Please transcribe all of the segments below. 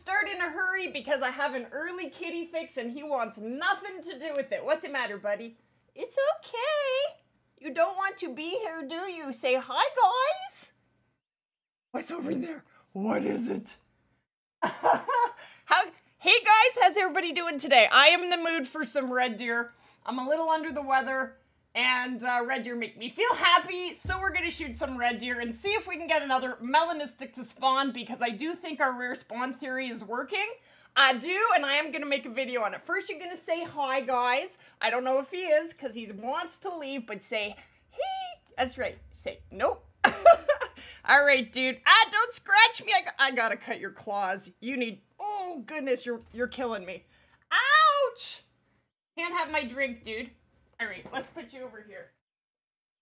start in a hurry because I have an early kitty fix and he wants nothing to do with it. What's the matter, buddy? It's okay. You don't want to be here, do you? Say hi, guys. What's over there? What is it? How Hey guys, how's everybody doing today? I am in the mood for some red deer. I'm a little under the weather and uh, red deer make me feel happy, so we're gonna shoot some red deer and see if we can get another melanistic to spawn because I do think our rare spawn theory is working. I do, and I am gonna make a video on it. First, you're gonna say hi, guys. I don't know if he is because he wants to leave, but say hey. That's right. Say nope. All right, dude. Ah, don't scratch me. I, I gotta cut your claws. You need. Oh goodness, you're you're killing me. Ouch! Can't have my drink, dude. All right, let's put you over here.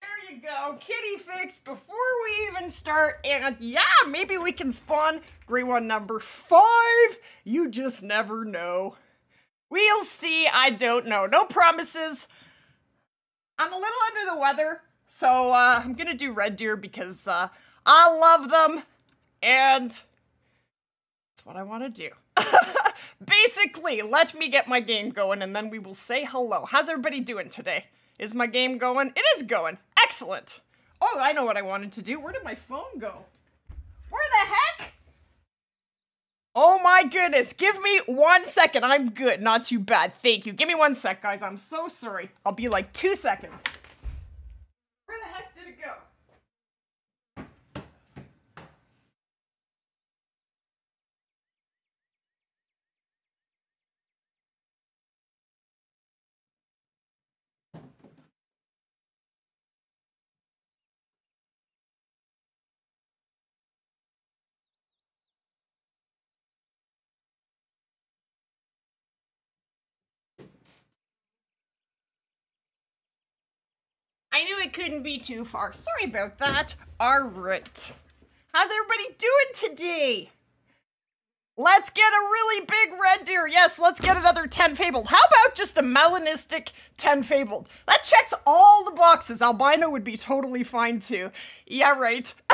There you go, kitty fix before we even start. And yeah, maybe we can spawn great one number five. You just never know. We'll see. I don't know. No promises. I'm a little under the weather, so uh, I'm gonna do red deer because uh, I love them, and that's what I want to do. Basically, let me get my game going and then we will say hello. How's everybody doing today? Is my game going? It is going. Excellent. Oh, I know what I wanted to do. Where did my phone go? Where the heck? Oh my goodness. Give me one second. I'm good. Not too bad. Thank you. Give me one sec, guys. I'm so sorry. I'll be like two seconds. Where the heck did it go? I knew it couldn't be too far. Sorry about that. All right. How's everybody doing today? Let's get a really big red deer. Yes, let's get another 10 fabled. How about just a melanistic 10 fabled? That checks all the boxes. Albino would be totally fine too. Yeah, right.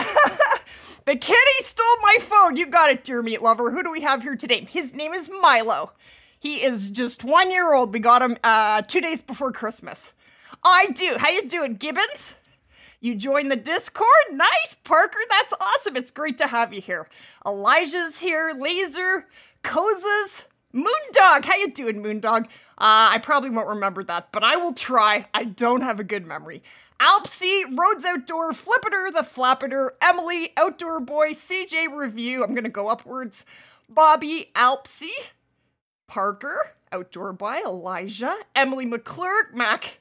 the kitty stole my phone. You got it, dear meat lover. Who do we have here today? His name is Milo. He is just one year old. We got him uh, two days before Christmas. I do. How you doing, Gibbons? You joined the Discord? Nice, Parker. That's awesome. It's great to have you here. Elijah's here. Laser, Kozas, Moondog. How you doing, Moondog? Uh, I probably won't remember that, but I will try. I don't have a good memory. Alpsy, Rhodes Outdoor, Flippeter, The Flappeter, Emily, Outdoor Boy, CJ Review. I'm gonna go upwards. Bobby, Alpsy, Parker, Outdoor Boy, Elijah, Emily McClurk, Mac,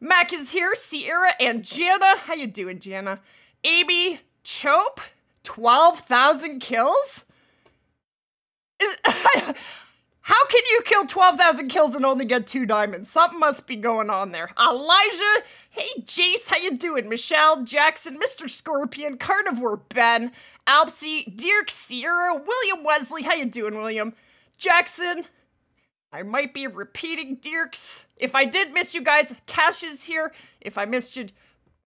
Mac is here, Sierra and Jana. How you doing, Jana? Amy Chope, 12,000 kills? How can you kill 12,000 kills and only get two diamonds? Something must be going on there. Elijah, hey Jace, how you doing? Michelle, Jackson, Mr. Scorpion, Carnivore Ben, Alpsy, Dirk, Sierra, William Wesley, how you doing, William? Jackson, I might be repeating Dirks. If I did miss you guys, Cash is here. If I missed you,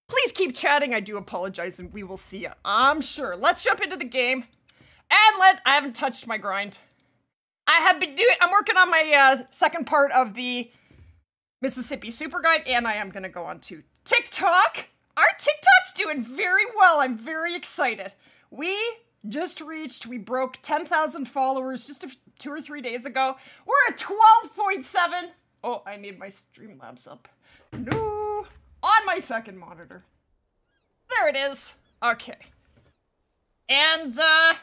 please keep chatting. I do apologize and we will see you. I'm sure. Let's jump into the game. And let, I haven't touched my grind. I have been doing, I'm working on my uh, second part of the Mississippi Super Guide and I am going to go on to TikTok. Our TikTok's doing very well. I'm very excited. We just reached, we broke 10,000 followers just a two or three days ago. We're at 12.7. Oh, I need my Streamlabs up. No. On my second monitor. There it is. Okay. And, uh,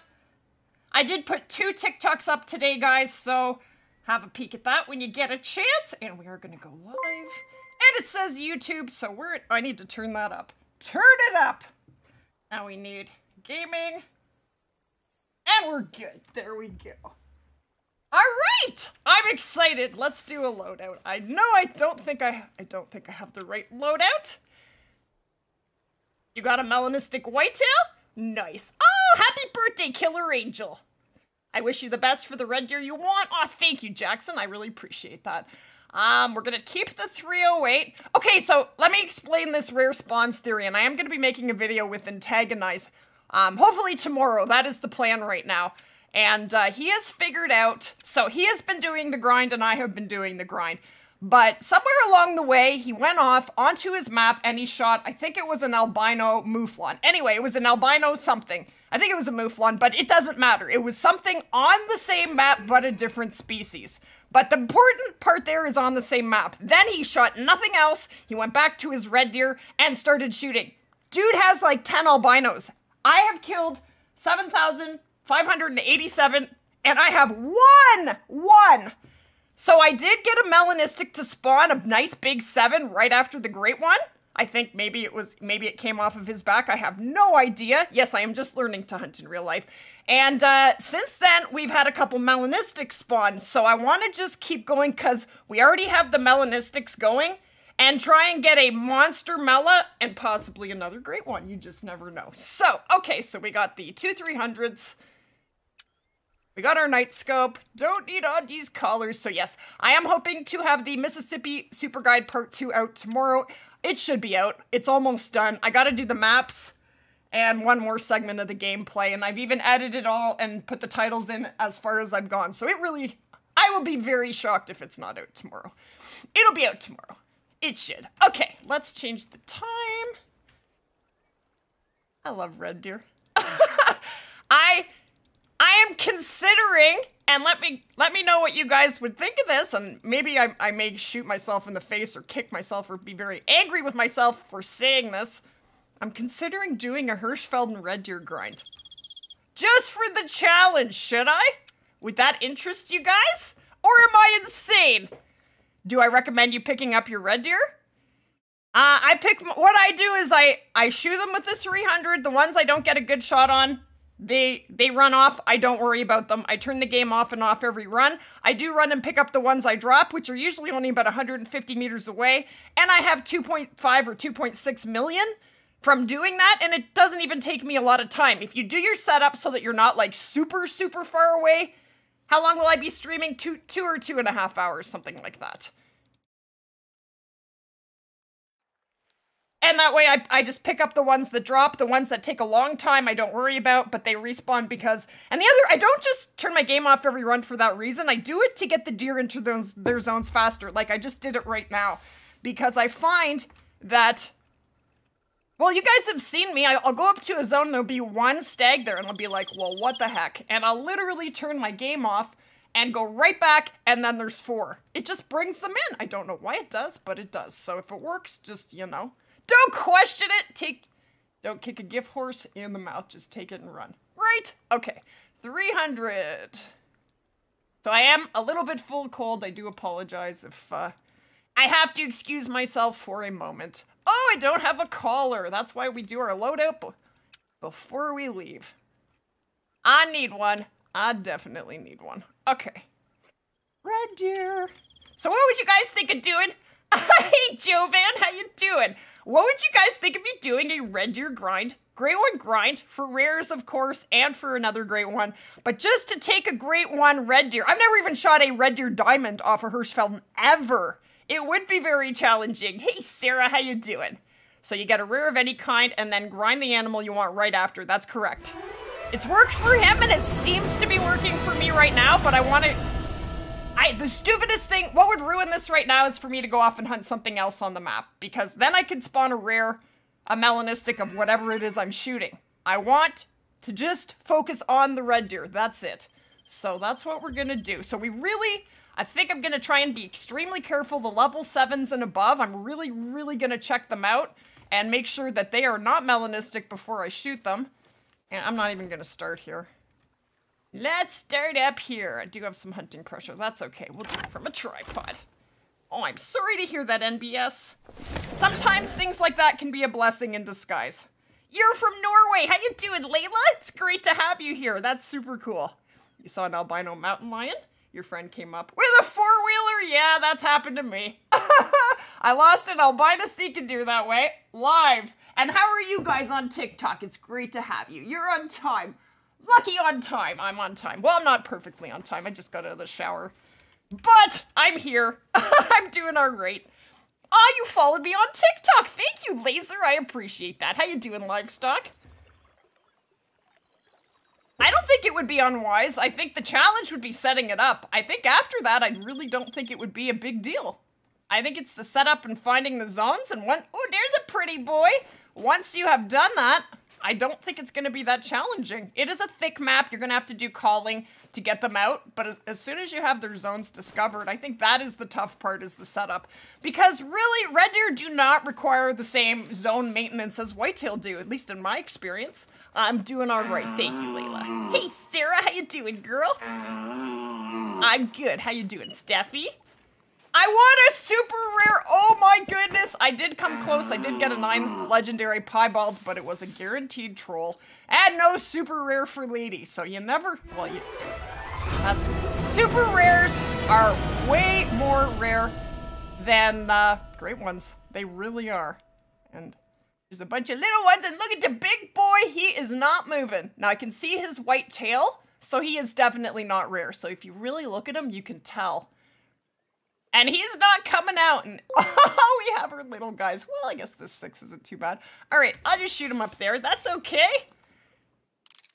I did put two TikToks up today, guys, so have a peek at that when you get a chance. And we are gonna go live. And it says YouTube, so we're, at, I need to turn that up. Turn it up. Now we need gaming. And we're good. There we go. All right, I'm excited. Let's do a loadout. I know I don't think I I don't think I have the right loadout. You got a melanistic whitetail? Nice. Oh, happy birthday, Killer Angel. I wish you the best for the red deer you want. Oh, thank you, Jackson. I really appreciate that. Um, we're gonna keep the 308. Okay, so let me explain this rare spawns theory, and I am gonna be making a video with antagonize. Um, hopefully tomorrow. That is the plan right now. And uh, he has figured out, so he has been doing the grind and I have been doing the grind. But somewhere along the way, he went off onto his map and he shot, I think it was an albino mouflon. Anyway, it was an albino something. I think it was a mouflon, but it doesn't matter. It was something on the same map, but a different species. But the important part there is on the same map. Then he shot nothing else. He went back to his red deer and started shooting. Dude has like 10 albinos. I have killed 7,587 and I have one, one so I did get a melanistic to spawn a nice big seven right after the great one. I think maybe it was, maybe it came off of his back. I have no idea. Yes, I am just learning to hunt in real life. And uh, since then, we've had a couple melanistics spawn. So I want to just keep going because we already have the melanistics going and try and get a monster mela and possibly another great one. You just never know. So, okay, so we got the two 300s. We got our night scope. Don't need all these collars. So yes, I am hoping to have the Mississippi Super Guide Part 2 out tomorrow. It should be out. It's almost done. I gotta do the maps and one more segment of the gameplay. And I've even edited it all and put the titles in as far as I've gone. So it really, I will be very shocked if it's not out tomorrow. It'll be out tomorrow. It should. Okay, let's change the time. I love red deer. I I am considering, and let me let me know what you guys would think of this, and maybe I, I may shoot myself in the face or kick myself or be very angry with myself for saying this. I'm considering doing a Hirschfelden Red Deer grind. Just for the challenge, should I? Would that interest you guys? Or am I insane? Do I recommend you picking up your Red Deer? Uh, I pick, what I do is I, I shoot them with the 300, the ones I don't get a good shot on, they they run off. I don't worry about them. I turn the game off and off every run. I do run and pick up the ones I drop, which are usually only about 150 meters away, and I have 2.5 or 2.6 million from doing that, and it doesn't even take me a lot of time. If you do your setup so that you're not like super super far away, how long will I be streaming? Two two or two and a half hours, something like that. And that way I, I just pick up the ones that drop, the ones that take a long time I don't worry about, but they respawn because... And the other, I don't just turn my game off every run for that reason. I do it to get the deer into those, their zones faster. Like I just did it right now. Because I find that... Well, you guys have seen me. I'll go up to a zone, there'll be one stag there, and I'll be like, well, what the heck? And I'll literally turn my game off and go right back, and then there's four. It just brings them in. I don't know why it does, but it does. So if it works, just, you know... Don't question it. Take, don't kick a gift horse in the mouth. Just take it and run. Right? Okay. 300. So I am a little bit full cold. I do apologize if uh, I have to excuse myself for a moment. Oh, I don't have a collar. That's why we do our loadout before we leave. I need one. I definitely need one. Okay. Red deer. So what would you guys think of doing? hey, Jovan, how you doing? What would you guys think of me doing a red deer grind? Great one grind for rares, of course, and for another great one. But just to take a great one red deer, I've never even shot a red deer diamond off a Hirschfelden ever. It would be very challenging. Hey, Sarah, how you doing? So you get a rare of any kind and then grind the animal you want right after. That's correct. It's worked for him and it seems to be working for me right now, but I want to I the stupidest thing, what would ruin this right now is for me to go off and hunt something else on the map because then I could spawn a rare, a melanistic of whatever it is I'm shooting. I want to just focus on the red deer. That's it. So that's what we're gonna do. So we really, I think I'm gonna try and be extremely careful. The level sevens and above, I'm really, really gonna check them out and make sure that they are not melanistic before I shoot them. And I'm not even gonna start here. Let's start up here. I do have some hunting pressure. That's okay. We'll do it from a tripod. Oh, I'm sorry to hear that, NBS. Sometimes things like that can be a blessing in disguise. You're from Norway. How you doing, Layla? It's great to have you here. That's super cool. You saw an albino mountain lion? Your friend came up with a four-wheeler? Yeah, that's happened to me. I lost an albino sika deer that way, live. And how are you guys on TikTok? It's great to have you. You're on time. Lucky on time. I'm on time. Well, I'm not perfectly on time. I just got out of the shower. But I'm here. I'm doing all right. Ah, you followed me on TikTok. Thank you, Laser. I appreciate that. How you doing, livestock? I don't think it would be unwise. I think the challenge would be setting it up. I think after that, I really don't think it would be a big deal. I think it's the setup and finding the zones and one, oh, there's a pretty boy. Once you have done that, I don't think it's going to be that challenging. It is a thick map. You're going to have to do calling to get them out. But as, as, soon as you have their zones discovered, I think that is the tough part is the setup. Because really, red deer do not require the same zone maintenance as whitetail do, at least in my experience. I'm doing all right. Thank you, Layla. Hey, Sarah, how you doing, girl? I'm good. How you doing, Steffi? I want a super rare. Oh my goodness. I did come close. I did get a 9 legendary piebald, but it was a guaranteed troll. And no super rare for lady. So you never, well, you, that's, super rares are way more rare than uh, great ones. They really are. And there's a bunch of little ones and look at the big boy. He is not moving. Now I can see his white tail. So he is definitely not rare. So if you really look at him, you can tell. And he's not coming out. And oh, we have our little guys. Well, I guess this six isn't too bad. All right, I'll just shoot him up there. That's okay.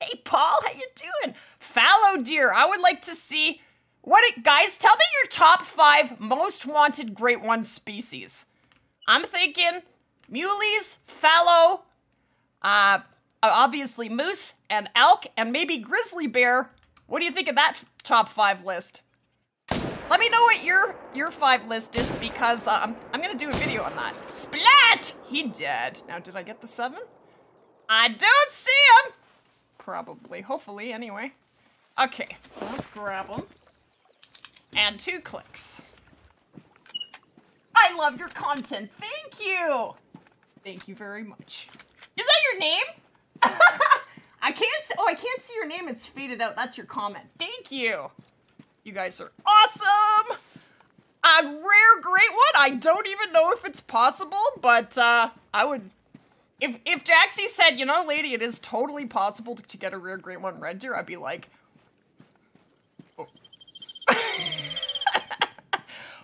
Hey, Paul, how you doing? Fallow deer. I would like to see what it, guys. Tell me your top five most wanted Great One species. I'm thinking muleys, fallow, uh, obviously moose and elk, and maybe grizzly bear. What do you think of that top five list? Let me know what your your five list is because uh, I'm, I'm gonna do a video on that. Splat! He dead. Now, did I get the seven? I don't see him! Probably. Hopefully, anyway. Okay, let's grab him. And two clicks. I love your content. Thank you! Thank you very much. Is that your name? I can't, oh, I can't see your name. It's faded out. That's your comment. Thank you. You guys are awesome! A rare great one? I don't even know if it's possible, but uh, I would... If, if Jaxie said, you know, lady, it is totally possible to, to get a rare great one red deer, I'd be like... Oh.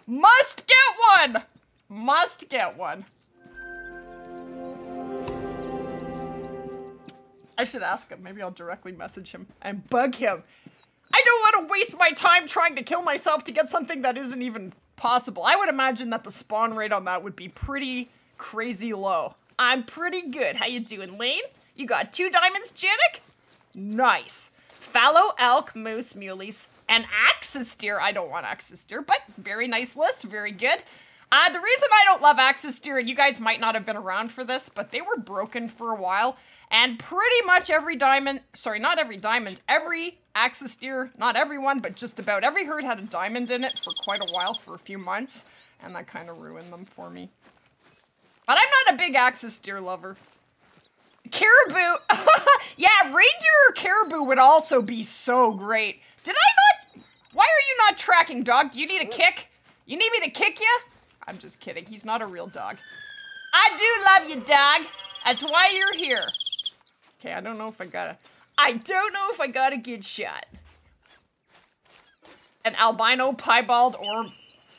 Must get one! Must get one. I should ask him. Maybe I'll directly message him and bug him. I don't want to waste my time trying to kill myself to get something that isn't even possible. I would imagine that the spawn rate on that would be pretty crazy low. I'm pretty good. How you doing, Lane? You got two diamonds, Janik? Nice. Fallow, elk, moose, muleys, and axis deer. I don't want axis deer, but very nice list. Very good. Uh, the reason I don't love axis deer, and you guys might not have been around for this, but they were broken for a while. And pretty much every diamond, sorry, not every diamond, every axis deer, not everyone, but just about every herd had a diamond in it for quite a while, for a few months. And that kind of ruined them for me. But I'm not a big axis deer lover. Caribou, yeah, reindeer or caribou would also be so great. Did I not, why are you not tracking, dog? Do you need a kick? You need me to kick you? I'm just kidding, he's not a real dog. I do love you, dog. That's why you're here. Okay, I don't know if I got a... I don't know if I got a good shot. An albino piebald or...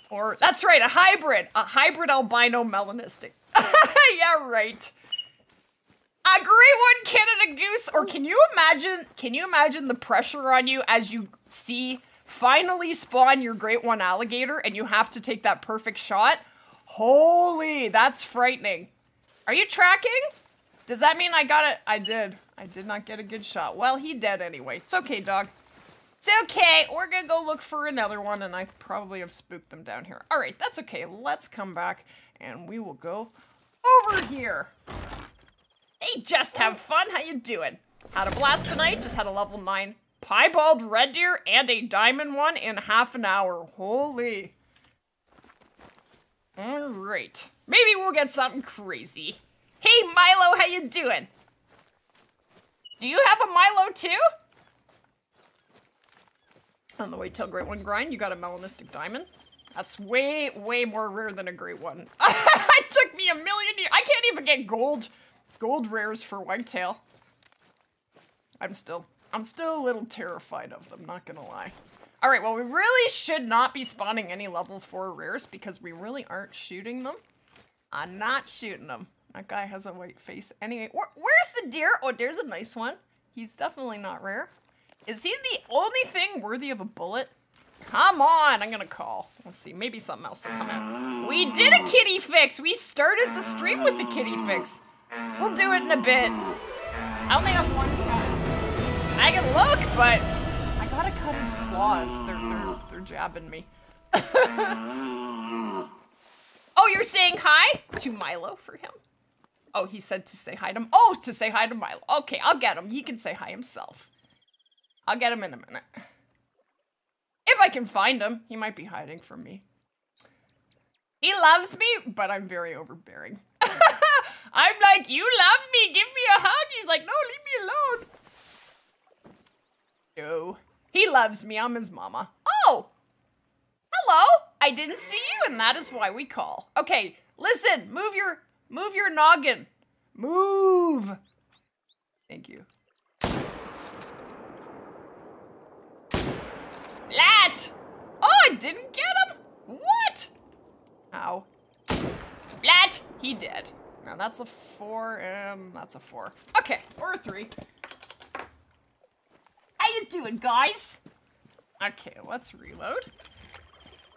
Or... That's right, a hybrid. A hybrid albino melanistic. yeah, right. A great one, Canada goose. Or can you imagine... Can you imagine the pressure on you as you see finally spawn your great one alligator and you have to take that perfect shot? Holy, that's frightening. Are you tracking? Does that mean I got it? I did. I did not get a good shot. Well, he dead anyway. It's okay, dog. It's okay. We're gonna go look for another one, and I probably have spooked them down here. All right, that's okay. Let's come back, and we will go over here. Hey, just have fun. How you doing? Had a blast tonight. Just had a level 9 piebald red deer and a diamond one in half an hour. Holy. All right. Maybe we'll get something crazy. Hey, Milo, how you doing? Do you have a Milo too? On the Whitetail Great One grind, you got a Melanistic Diamond. That's way, way more rare than a Great One. it took me a million years. I can't even get gold, gold rares for Whitetail. I'm still, I'm still a little terrified of them, not gonna lie. All right, well, we really should not be spawning any level four rares because we really aren't shooting them. I'm not shooting them. That guy has a white face. Anyway, wh where's the deer? Oh, there's a nice one. He's definitely not rare. Is he the only thing worthy of a bullet? Come on, I'm gonna call. Let's see, maybe something else will come out. We did a kitty fix! We started the stream with the kitty fix. We'll do it in a bit. I only have one cat. I can look, but I gotta cut his claws. They're, they're, they're jabbing me. oh, you're saying hi? To Milo for him? Oh, he said to say hi to him. Oh, to say hi to Milo. Okay, I'll get him. He can say hi himself. I'll get him in a minute. If I can find him. He might be hiding from me. He loves me, but I'm very overbearing. I'm like, you love me, give me a hug. He's like, no, leave me alone. No. He loves me, I'm his mama. Oh! Hello! I didn't see you, and that is why we call. Okay, listen, move your, move your noggin. Move! Thank you. Lat! Oh, I didn't get him! What? Ow. Lat! He dead. Now that's a four, and that's a four. Okay, or a three. How you doing, guys? Okay, let's reload.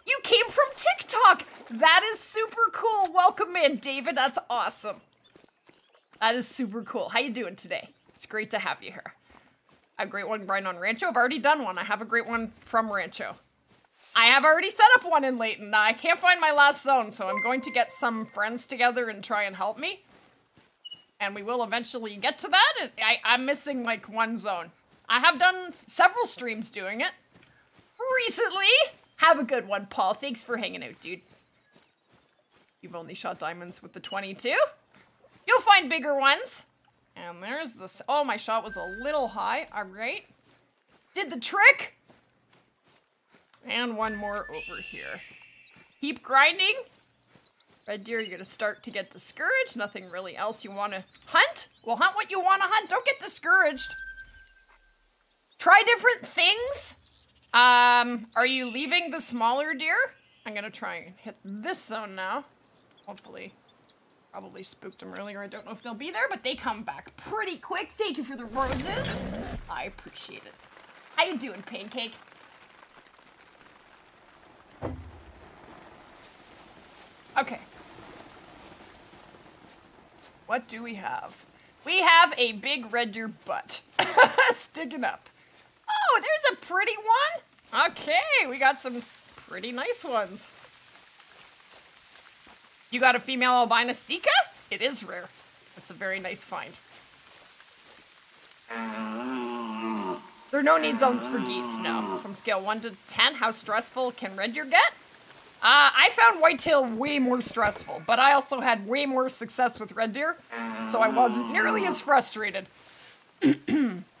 You came from TikTok! That is super cool. Welcome in, David. That's awesome. That is super cool. How you doing today? It's great to have you here. A great one grind on Rancho. I've already done one. I have a great one from Rancho. I have already set up one in Layton. I can't find my last zone, so I'm going to get some friends together and try and help me. And we will eventually get to that. I, I'm missing like one zone. I have done several streams doing it recently. Have a good one, Paul. Thanks for hanging out, dude. You've only shot diamonds with the 22. You'll find bigger ones. And there's this. Oh, my shot was a little high. All right. Did the trick. And one more over here. Keep grinding. Red deer, you're gonna start to get discouraged. Nothing really else you wanna hunt? Well, hunt what you wanna hunt. Don't get discouraged. Try different things. Um, are you leaving the smaller deer? I'm gonna try and hit this zone now. Hopefully. Probably spooked them earlier. I don't know if they'll be there, but they come back pretty quick. Thank you for the roses. I appreciate it. How you doing, Pancake? Okay. What do we have? We have a big red deer butt sticking up. Oh, there's a pretty one. Okay, we got some pretty nice ones. You got a female albino sika? It is rare. That's a very nice find. There are no need zones for geese, no. From scale 1 to 10, how stressful can red deer get? Uh, I found whitetail way more stressful, but I also had way more success with red deer, so I wasn't nearly as frustrated.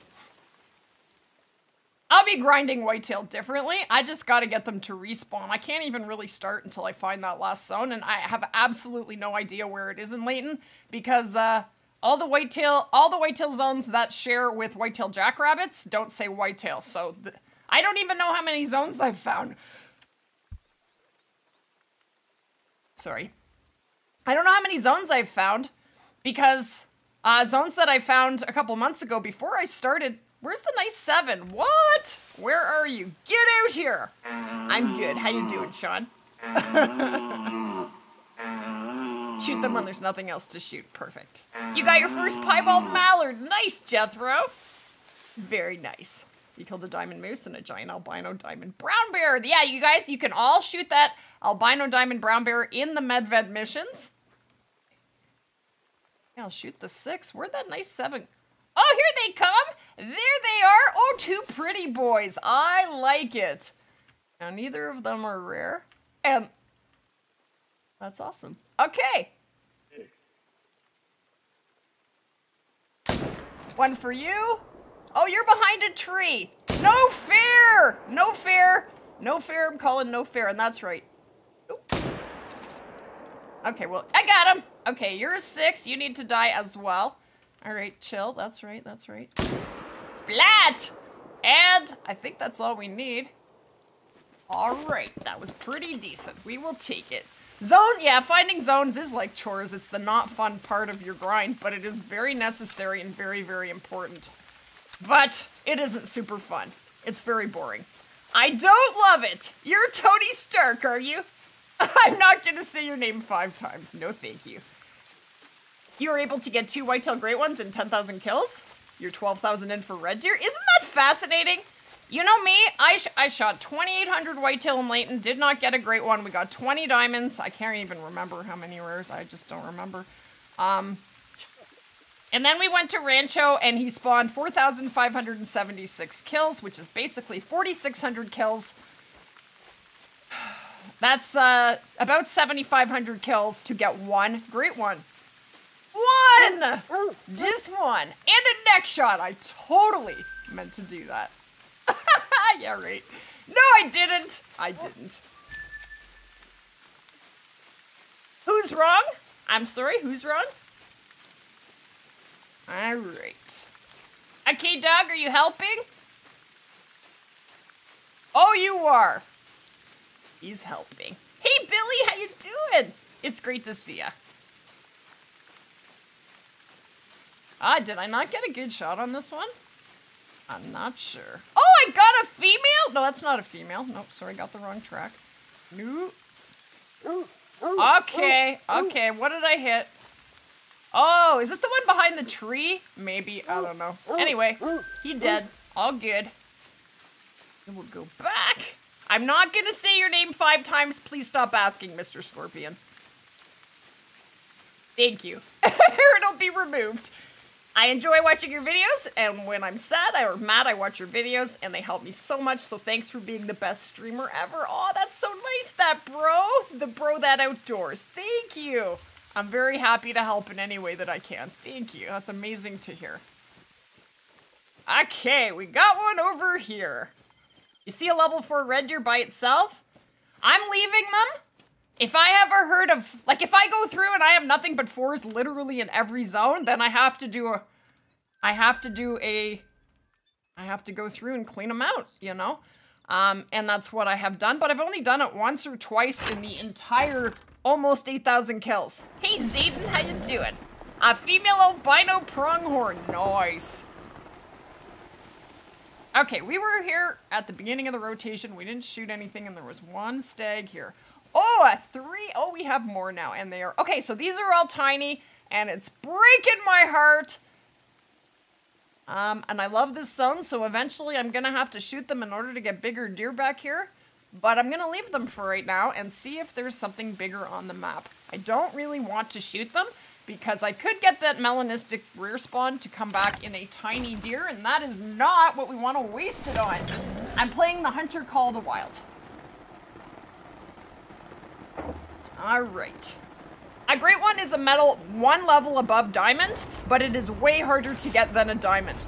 I'll be grinding whitetail differently. I just gotta get them to respawn. I can't even really start until I find that last zone, and I have absolutely no idea where it is in Layton, because uh, all the whitetail, all the whitetail zones that share with whitetail jackrabbits don't say whitetail, so I don't even know how many zones I've found. Sorry. I don't know how many zones I've found because uh, zones that I found a couple months ago before I started. Where's the nice seven? What? Where are you? Get out here! I'm good. How you doing, Sean? shoot them when there's nothing else to shoot. Perfect. You got your first piebald mallard. Nice, Jethro. Very nice. You killed a diamond moose and a giant albino diamond brown bear. Yeah, you guys, you can all shoot that albino diamond brown bear in the Medved missions. Yeah, I'll shoot the six. Where'd that nice seven? Oh, here they come. There they are. Oh, two pretty boys. I like it. Now, neither of them are rare. And that's awesome. Okay. One for you. Oh, you're behind a tree. No fair. No fair. No fair. I'm calling no fair, and that's right. Okay, well, I got him. Okay, you're a six. You need to die as well. All right, chill. That's right. That's right. Flat. And I think that's all we need. All right, that was pretty decent. We will take it. Zone, yeah, finding zones is like chores. It's the not fun part of your grind, but it is very necessary and very, very important. but it isn't super fun. It's very boring. I don't love it. You're Tony Stark, are you? I'm not gonna say your name five times. No, thank you. You were able to get two whitetail great ones and 10,000 kills. You're 12,000 in for red deer. Isn't that fascinating? You know me, I, sh I shot 2,800 whitetail in Layton, did not get a great one. We got 20 diamonds. I can't even remember how many rares. I just don't remember. Um, and then we went to Rancho and he spawned 4,576 kills, which is basically 4,600 kills. That's uh, about 7,500 kills to get one great one. One! Mm, mm, mm. Just one. And a neck shot. I totally meant to do that. yeah, right. No, I didn't. I didn't. Who's wrong? I'm sorry, who's wrong? Alright. Okay, Doug, are you helping? Oh, you are. He's helping. Hey, Billy, how you doing? It's great to see ya. Ah, did I not get a good shot on this one? I'm not sure. Oh, I got a female? No, that's not a female. Nope, sorry, got the wrong track. Nope. Okay, okay, what did I hit? Oh, is this the one behind the tree? Maybe, I don't know. Anyway, he dead. All good. And we'll go back. I'm not gonna say your name five times. Please stop asking, Mr. Scorpion. Thank you. It'll be removed. I enjoy watching your videos, and when I'm sad or mad, I watch your videos, and they help me so much, so thanks for being the best streamer ever. Oh, that's so nice, that bro. The bro that outdoors. Thank you. I'm very happy to help in any way that I can. Thank you. That's amazing to hear. Okay, we got one over here. You see a level 4 red deer by itself? I'm leaving them. If I ever heard of, like if I go through and I have nothing but fours literally in every zone, then I have to do a, I have to do a, I have to go through and clean them out, you know? Um, and that's what I have done, but I've only done it once or twice in the entire almost 8,000 kills. Hey Zayden, how you doing? A female albino pronghorn, nice. Okay, we were here at the beginning of the rotation. We didn't shoot anything and there was one stag here. Oh, a three. Oh, we have more now. And they are, okay, so these are all tiny and it's breaking my heart. Um, and I love this zone, so eventually I'm gonna have to shoot them in order to get bigger deer back here. But I'm gonna leave them for right now and see if there's something bigger on the map. I don't really want to shoot them because I could get that melanistic rear spawn to come back in a tiny deer, and that is not what we want to waste it on. I'm playing the Hunter Call the Wild. Alright. A great one is a metal one level above diamond, but it is way harder to get than a diamond.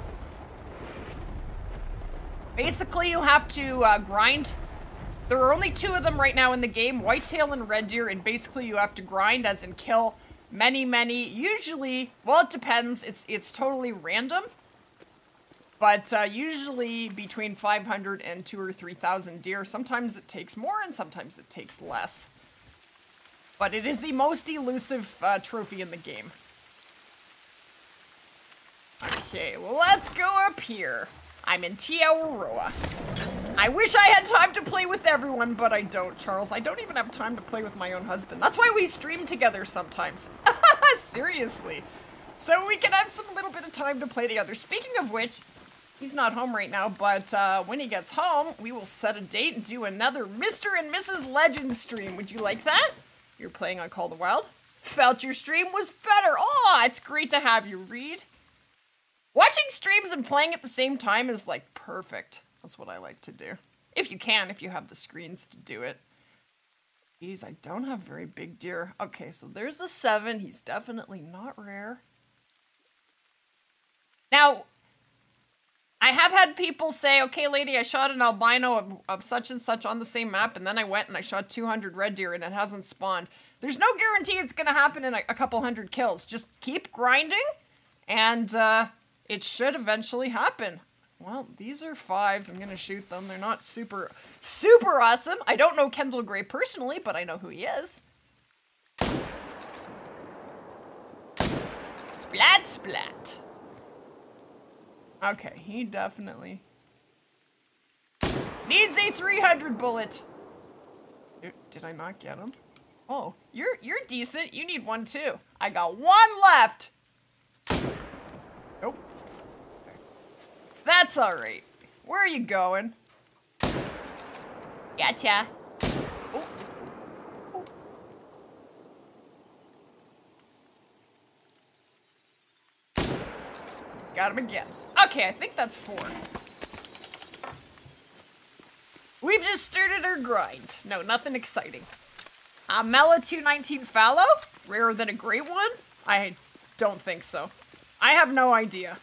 Basically, you have to uh, grind. There are only two of them right now in the game, whitetail and red deer, and basically you have to grind as in kill many, many, usually, well, it depends. It's, it's totally random. But uh, usually between 500 and two or 3,000 deer. Sometimes it takes more and sometimes it takes less. But it is the most elusive uh, trophy in the game. Okay, well, let's go up here. I'm in Te I wish I had time to play with everyone, but I don't, Charles. I don't even have time to play with my own husband. That's why we stream together sometimes. Seriously. So we can have some little bit of time to play together. Speaking of which, he's not home right now, but uh, when he gets home, we will set a date and do another Mr. and Mrs. Legend stream. Would you like that? You're playing on Call the Wild? Felt your stream was better. Aw, it's great to have you, Reed. Watching streams and playing at the same time is like perfect. That's what I like to do. If you can, if you have the screens to do it. Geez, I don't have very big deer. Okay, so there's a seven. He's definitely not rare. Now, I have had people say, okay, lady, I shot an albino of, of, such and such on the same map, and then I went and I shot 200 red deer and it hasn't spawned. There's no guarantee it's going to happen in a, a, couple hundred kills. Just keep grinding, and uh, it should eventually happen. Well, these are fives. I'm going to shoot them. They're not super, super awesome. I don't know Kendall Gray personally, but I know who he is. Splat, splat. Okay, he definitely needs a 300 bullet. Er, did I not get him? Oh, you're you're decent. You need one too. I got one left. Nope. That's all right. Where are you going? Gotcha. Oh. Oh. Got him again. Okay, I think that's four. We've just started our grind. No, nothing exciting. Uh, Mela 219 fallow? Rarer than a great one? I don't think so. I have no idea.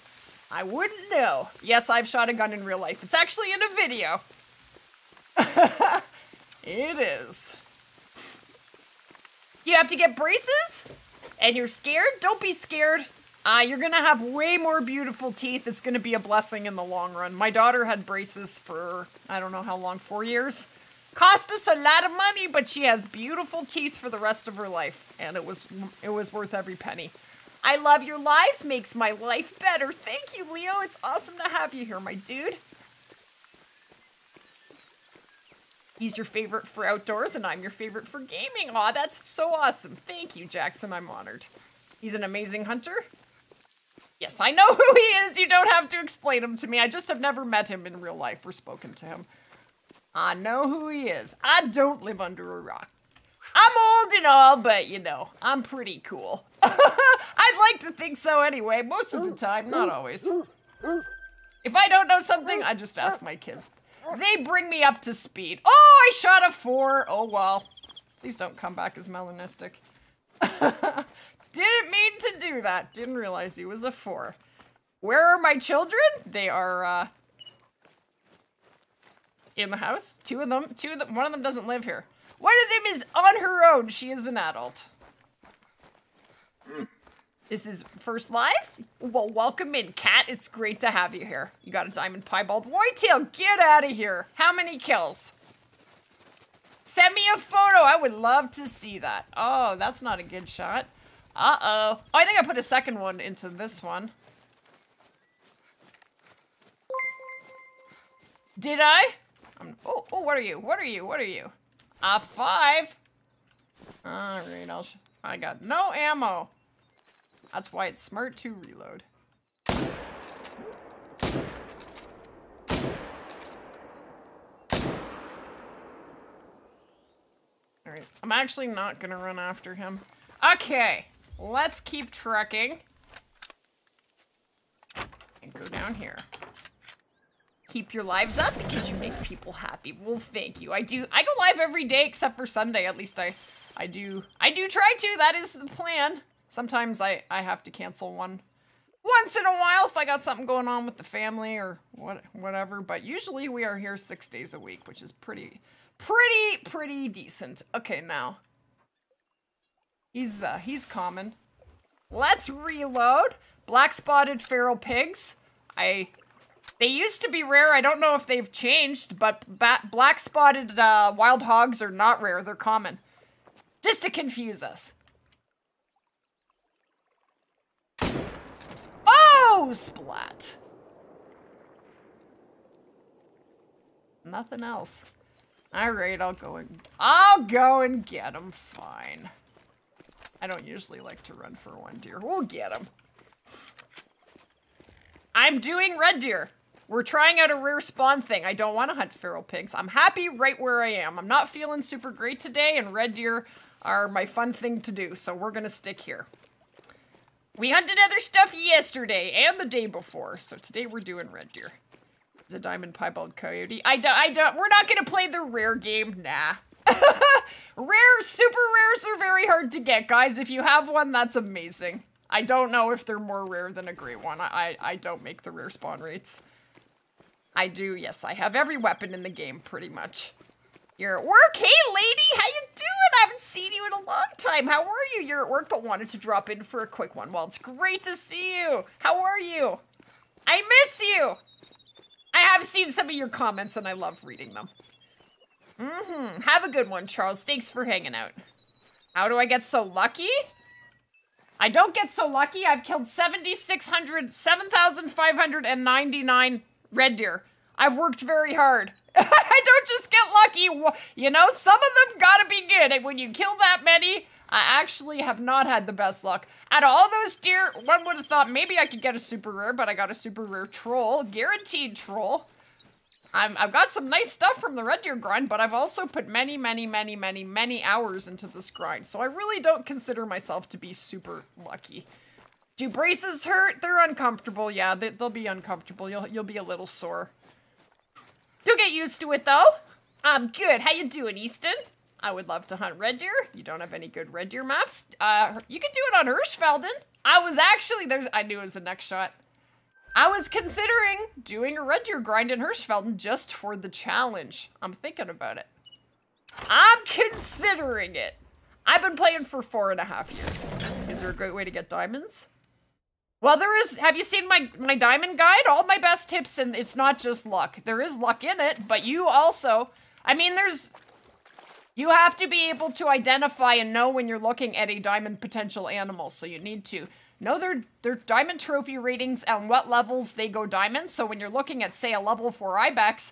I wouldn't know. Yes, I've shot a gun in real life. It's actually in a video. it is. You have to get braces? And you're scared? Don't be scared. Uh, you're gonna have way more beautiful teeth. It's gonna be a blessing in the long run. My daughter had braces for, I don't know how long, four years? Cost us a lot of money, but she has beautiful teeth for the rest of her life, and it was it was worth every penny. I love your lives, makes my life better. Thank you, Leo. It's awesome to have you here, my dude. He's your favorite for outdoors, and I'm your favorite for gaming. Aw, that's so awesome. Thank you, Jackson. I'm honored. He's an amazing hunter. Yes, I know who he is. You don't have to explain him to me. I just have never met him in real life or spoken to him. I know who he is. I don't live under a rock. I'm old and all, but you know, I'm pretty cool. I'd like to think so anyway, most of the time, not always. If I don't know something, I just ask my kids. They bring me up to speed. Oh, I shot a four. Oh, well. Please don't come back as melanistic. Didn't mean to do that. Didn't realize he was a four. Where are my children? They are, uh, in the house. Two of them, two of them, one of them doesn't live here. One of them is on her own. She is an adult. This is First Lives? Well, welcome in, Cat. It's great to have you here. You got a diamond piebald whitetail. Get out of here. How many kills? Send me a photo. I would love to see that. Oh, that's not a good shot. Uh-oh. Oh, I think I put a second one into this one. Did I? Um, oh, oh, what are you? What are you? What are you? A five. All right, I'll. I got no ammo. That's why it's smart to reload. All right, I'm actually not gonna run after him. Okay, let's keep trucking. And go down here keep your lives up because you make people happy. Well, thank you. I do. I go live every day except for Sunday. At least I, I do. I do try to. That is the plan. Sometimes I I have to cancel one once in a while if I got something going on with the family or what whatever. But usually we are here six days a week, which is pretty pretty pretty decent. Okay, now he's uh, he's common. Let's reload. Black spotted feral pigs. I they used to be rare. I don't know if they've changed, but black spotted uh, wild hogs are not rare. They're common. Just to confuse us. Oh, splat. Nothing else. All right, I'll go and I'll go and get him. Fine. I don't usually like to run for one deer. We'll get him. I'm doing red deer. We're trying out a rare spawn thing. I don't want to hunt feral pigs. I'm happy right where I am. I'm not feeling super great today, and red deer are my fun thing to do, so we're gonna stick here. We hunted other stuff yesterday and the day before, so today we're doing red deer. The diamond piebald coyote. I don't, I don't, we're not gonna play the rare game, nah. rare, super rares are very hard to get, guys. If you have one, that's amazing. I don't know if they're more rare than a great one. I, I don't make the rare spawn rates. I do, yes, I have every weapon in the game, pretty much. You're at work? Hey, lady, how you doing? I haven't seen you in a long time. How are you? You're at work, but wanted to drop in for a quick one. Well, it's great to see you. How are you? I miss you. I have seen some of your comments, and I love reading them. Mm-hmm. Have a good one, Charles. Thanks for hanging out. How do I get so lucky? I don't get so lucky. I've killed 7,600, 7,599 red deer. I've worked very hard. I don't just get lucky. You know, some of them gotta be good. And when you kill that many, I actually have not had the best luck. Out of all those deer, one would have thought maybe I could get a super rare, but I got a super rare troll. Guaranteed troll. I'm, I've got some nice stuff from the Red Deer grind, but I've also put many, many, many, many, many hours into this grind, so I really don't consider myself to be super lucky. Do braces hurt? They're uncomfortable. Yeah, they, will be uncomfortable. You'll, you'll be a little sore. You'll get used to it, though. I'm good. How you doing, Easton? I would love to hunt red deer. You don't have any good red deer maps. Uh, you can do it on Hirschfelden. I was actually, there's, I knew it was the next shot. I was considering doing a red deer grind in Hirschfelden just for the challenge. I'm thinking about it. I'm considering it. I've been playing for four and a half years. Is there a great way to get diamonds? Well, there is. Have you seen my, my diamond guide? All my best tips, and it's not just luck. There is luck in it, but you also, I mean, there's, you have to be able to identify and know when you're looking at a diamond potential animal. So you need to know their, their diamond trophy ratings and what levels they go diamond. So when you're looking at, say, a level 4 Ibex,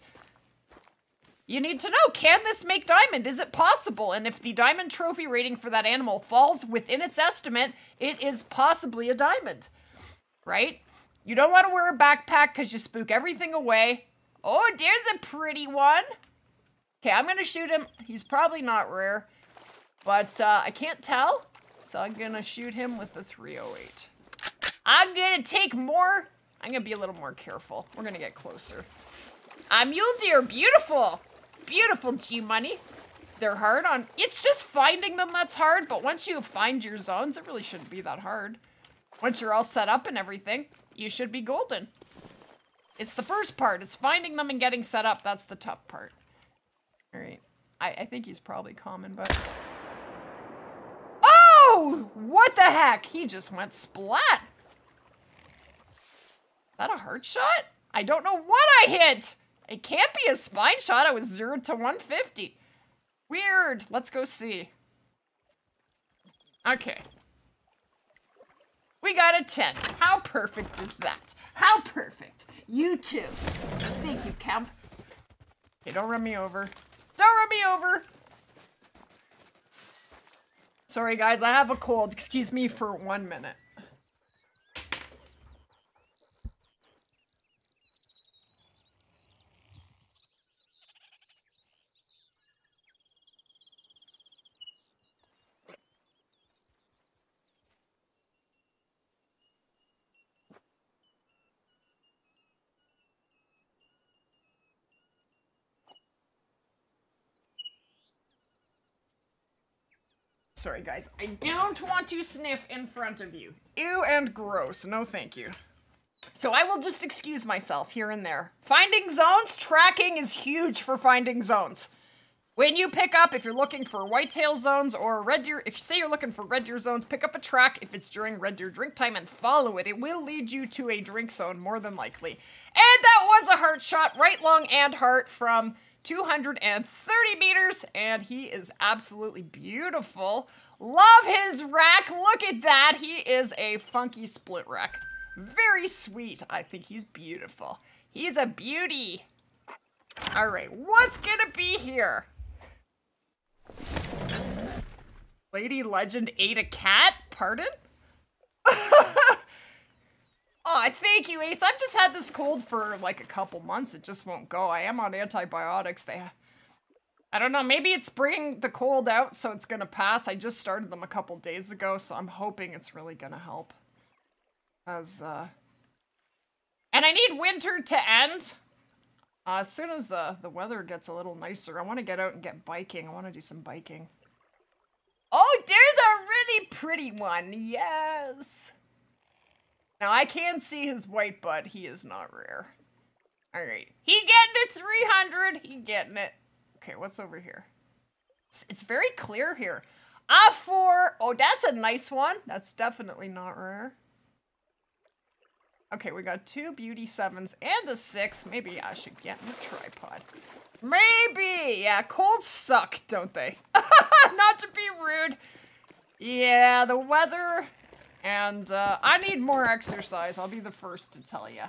you need to know, can this make diamond? Is it possible? And if the diamond trophy rating for that animal falls within its estimate, it is possibly a diamond, right? You don't want to wear a backpack because you spook everything away. Oh, there's a pretty one. Okay, I'm going to shoot him. He's probably not rare, but uh, I can't tell. So I'm gonna shoot him with the 308. I'm gonna take more. I'm gonna be a little more careful. We're gonna get closer. A mule deer, beautiful. Beautiful G-Money. They're hard on, it's just finding them that's hard, but once you find your zones, it really shouldn't be that hard. Once you're all set up and everything, you should be golden. It's the first part, it's finding them and getting set up, that's the tough part. All right, I, I think he's probably common, but what the heck? He just went splat. That a heart shot? I don't know what I hit. It can't be a spine shot. I was 0 to 150. Weird. Let's go see. Okay. We got a 10. How perfect is that? How perfect. You too. Thank you, Kemp. Okay, don't run me over. Don't run me over. Sorry guys, I have a cold. Excuse me for one minute. Sorry, guys. I don't want to sniff in front of you. Ew and gross. No thank you. So I will just excuse myself here and there. Finding zones, tracking is huge for finding zones. When you pick up, if you're looking for whitetail zones or red deer, if you say you're looking for red deer zones, pick up a track if it's during red deer drink time and follow it. It will lead you to a drink zone more than likely. And that was a heart shot, right long and heart from 230 meters, and he is absolutely beautiful. Love his rack. Look at that. He is a funky split rack. Very sweet. I think he's beautiful. He's a beauty. All right, what's gonna be here? Lady Legend ate a cat? Pardon? Thank you, Ace. I've just had this cold for like a couple months. It just won't go. I am on antibiotics. They, I don't know. Maybe it's bringing the cold out, so it's gonna pass. I just started them a couple days ago, so I'm hoping it's really gonna help. As uh, and I need winter to end. Uh, as soon as the the weather gets a little nicer, I want to get out and get biking. I want to do some biking. Oh, there's a really pretty one. Yes. Now I can see his white butt. He is not rare. All right. He getting it 300. He getting it. Okay, what's over here? It's, it's very clear here. A four. Oh, that's a nice one. That's definitely not rare. Okay, we got two beauty sevens and a six. Maybe I should get in the tripod. Maybe. Yeah, colds suck, don't they? not to be rude. Yeah, the weather And uh, I need more exercise. I'll be the first to tell you.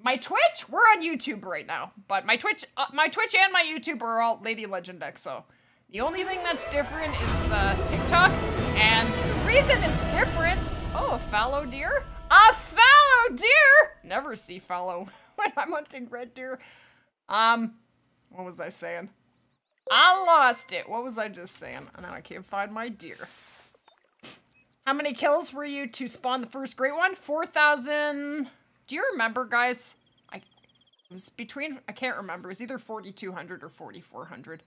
My Twitch, we're on YouTube right now, but my Twitch, uh, my Twitch and my YouTube are all Lady Legend XO. The only thing that's different is uh, TikTok, and the reason it's different. Oh, a fallow deer? A fallow deer! Never see fallow when I'm hunting red deer. Um, what was I saying? I lost it. What was I just saying? Now I can't find my deer. How many kills were you to spawn the first great one? 4,000. Do you remember, guys? I it was between, I can't remember. It was either 4,200 or 4,400.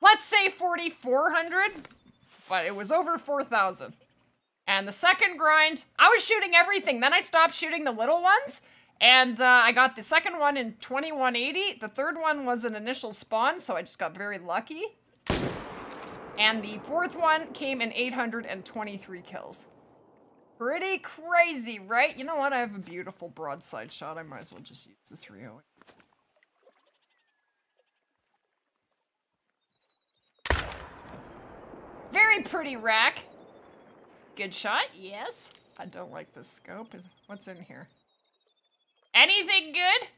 Let's say 4,400, but it was over 4,000. And the second grind, I was shooting everything. Then I stopped shooting the little ones. And uh, I got the second one in 2180. The third one was an initial spawn, so I just got very lucky. And the fourth one came in 823 kills. Pretty crazy, right? You know what? I have a beautiful broadside shot. I might as well just use the 308. Very pretty rack. Good shot, yes. I don't like this scope. What's in here? Anything good?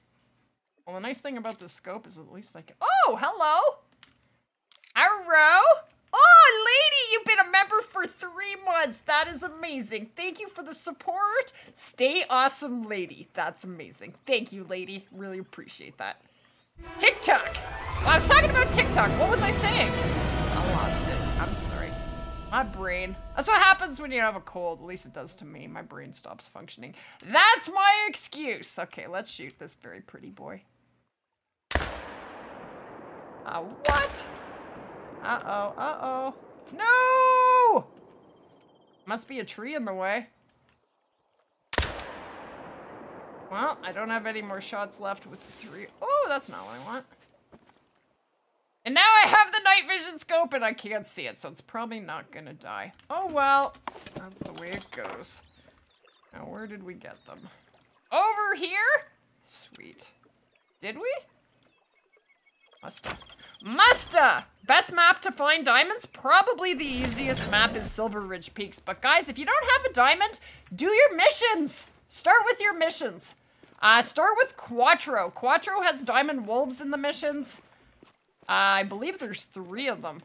Well, the nice thing about the scope is at least I can- Oh, hello! Arrow! Oh, lady, you've been a member for three months. That is amazing. Thank you for the support. Stay awesome, lady. That's amazing. Thank you, lady. Really appreciate that. TikTok. Well, I was talking about TikTok. What was I saying? I lost it. I'm sorry. My brain. That's what happens when you have a cold. At least it does to me. My brain stops functioning. That's my excuse. Okay, let's shoot this very pretty boy. Uh, what? Uh-oh, uh-oh. No! Must be a tree in the way. Well, I don't have any more shots left with the three. Oh, that's not what I want. And now I have the night vision scope and I can't see it, so it's probably not gonna die. Oh well, that's the way it goes. Now where did we get them? Over here? Sweet. Did we? Musta. Musta! Best map to find diamonds? Probably the easiest map is Silver Ridge Peaks. But guys, if you don't have a diamond, do your missions! Start with your missions. Uh, start with Cuatro. Cuatro has diamond wolves in the missions. Uh, I believe there's three of them.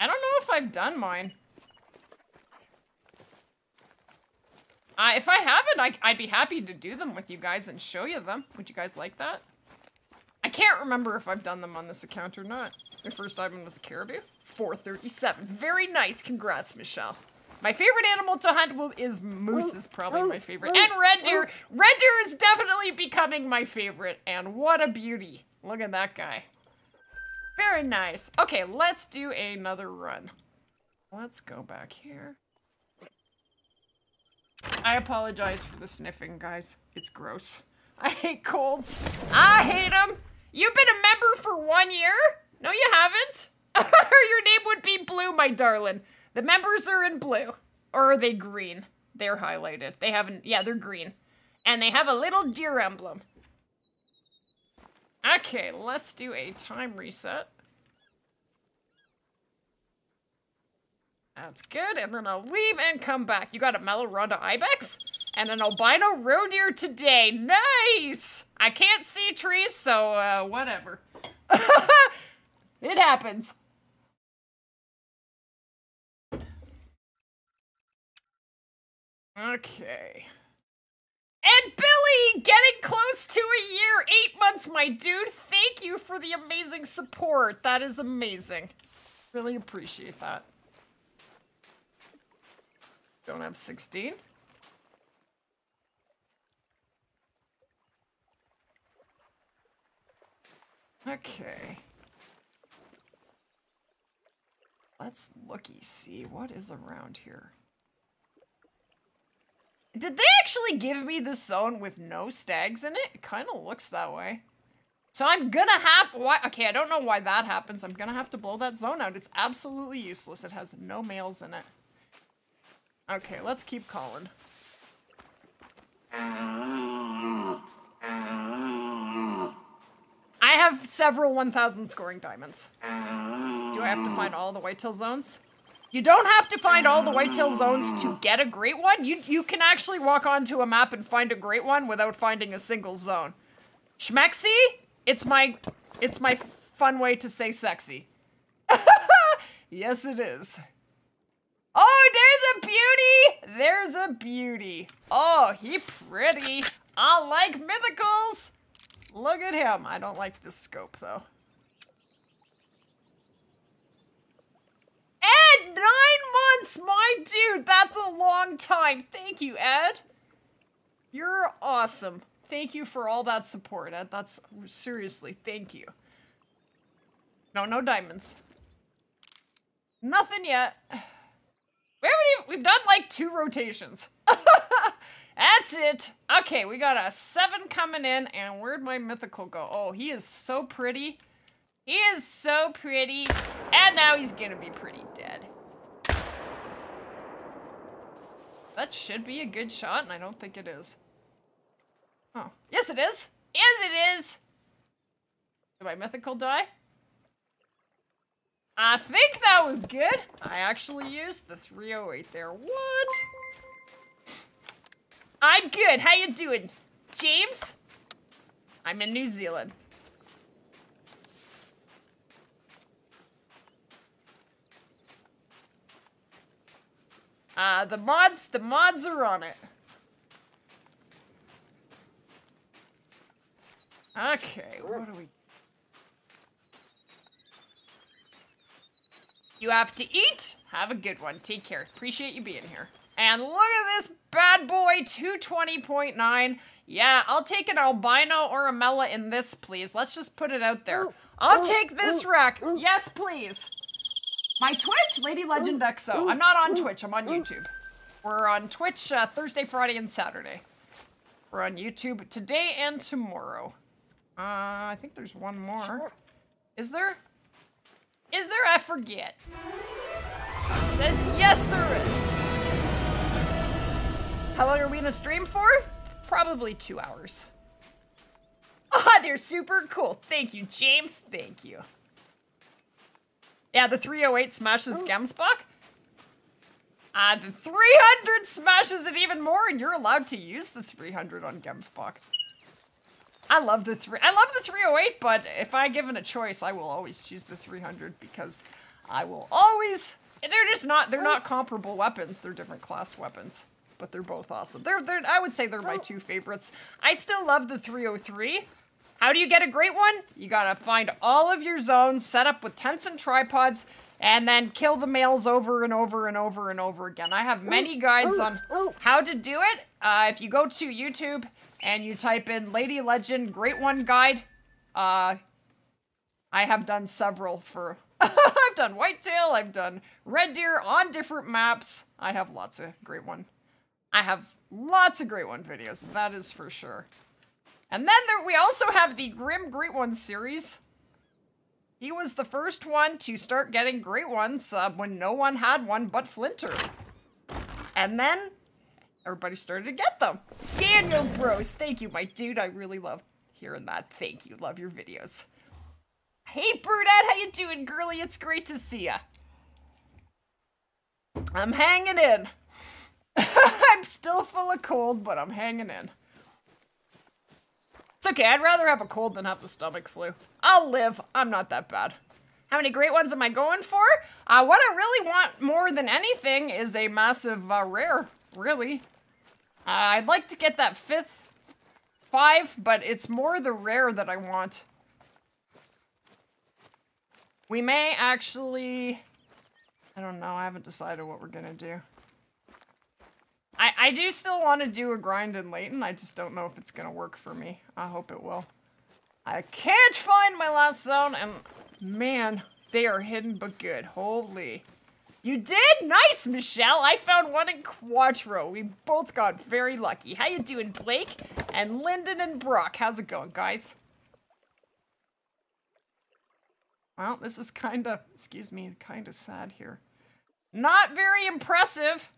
I don't know if I've done mine. Uh, if I haven't, I, I'd be happy to do them with you guys and show you them. Would you guys like that? I can't remember if I've done them on this account or not. My first diamond was a caribou. 437. Very nice. Congrats, Michelle. My favorite animal to hunt is moose is probably my favorite. And red deer. Red deer is definitely becoming my favorite. And what a beauty. Look at that guy. Very nice. Okay, let's do another run. Let's go back here. I apologize for the sniffing, guys. It's gross. I hate colds. I hate them. You've been a member for one year? No, you haven't. Your name would be blue, my darling. The members are in blue. Or are they green? They're highlighted. They haven't, yeah, they're green. And they have a little deer emblem. Okay, let's do a time reset. That's good, and then I'll leave and come back. You got a Meloranda Ibex? And an albino roe deer today. Nice! I can't see trees, so uh, whatever. it happens. Okay. And Billy, getting close to a year, eight months, my dude. Thank you for the amazing support. That is amazing. Really appreciate that. Don't have 16. Okay. Let's looky see what is around here. Did they actually give me this zone with no stags in it? It kind of looks that way. So I'm gonna have, why, okay, I don't know why that happens. I'm gonna have to blow that zone out. It's absolutely useless. It has no males in it. Okay, let's keep calling. I have several 1,000 scoring diamonds. Do I have to find all the whitetail zones? You don't have to find all the whitetail zones to get a great one. You you can actually walk onto a map and find a great one without finding a single zone. Schmexy, it's my it's my fun way to say sexy. yes, it is. Oh, there's a beauty! There's a beauty. Oh, he pretty. I like mythicals. Look at him. I don't like this scope, though. Ed, nine months, my dude. That's a long time. Thank you, Ed. You're awesome. Thank you for all that support, Ed. That's seriously, thank you. No, no diamonds. Nothing yet. We haven't even, we've done like two rotations. That's it. Okay, we got a seven coming in, and where'd my mythical go? Oh, he is so pretty. He is so pretty. And now he's gonna be pretty dead. That should be a good shot, and I don't think it is. Oh, yes it is. Yes it is. Did my mythical die? I think that was good. I actually used the 308 there. What? I'm good. How you doing, James? I'm in New Zealand. Uh, the mods, the mods are on it. Okay, what do we You have to eat. Have a good one. Take care. Appreciate you being here. And look at this bad boy, 220.9. Yeah, I'll take an albino or a mela in this, please. Let's just put it out there. I'll take this wreck. Yes, please. My Twitch, Lady Legend XO. I'm not on Twitch, I'm on YouTube. We're on Twitch uh, Thursday, Friday, and Saturday. We're on YouTube today and tomorrow. Uh, I think there's one more. Is there? Is there? I forget. It says yes, there is. How long are we gonna stream for? Probably two hours. Ah, oh, they're super cool. Thank you, James. Thank you. Yeah, the 308 smashes oh. Gemsbok. Uh, the 300 smashes it even more, and you're allowed to use the 300 on Gemsbok. I love the three. I love the 308, but if I given a choice, I will always choose the 300 because I will always. They're just not. They're not comparable weapons. They're different class weapons, but they're both awesome. They're. They're. I would say they're my two favorites. I still love the 303. How do you get a great one? You gotta find all of your zones, set up with tents and tripods, and then kill the males over and over and over and over again. I have many guides on how to do it. Uh, if you go to YouTube and you type in Lady Legend Great One Guide. Uh, I have done several for. I've done Whitetail, I've done Red Deer on different maps. I have lots of Great One. I have lots of Great One videos, that is for sure. And then there, we also have the Grim Great One series. He was the first one to start getting Great Ones uh, when no one had one but Flinter. And then everybody started to get them. Daniel Bros, thank you, my dude. I really love hearing that. Thank you. Love your videos. Hey, Burdette, how you doing, girly? It's great to see ya. I'm hanging in. I'm still full of cold, but I'm hanging in. It's okay. I'd rather have a cold than have the stomach flu. I'll live. I'm not that bad. How many great ones am I going for? Uh, what I really want more than anything is a massive uh, rare, really. Uh, I'd like to get that fifth five, but it's more the rare that I want. We may actually... I don't know, I haven't decided what we're gonna do. I, I do still want to do a grind in Layton, I just don't know if it's gonna work for me. I hope it will. I can't find my last zone, and man, they are hidden but good. Holy. You did? Nice, Michelle. I found one in Cuatro. We both got very lucky. How you doing, Blake? And Lyndon and Brock. How's it going, guys? Well, this is kind of, excuse me, kind of sad here. Not very impressive.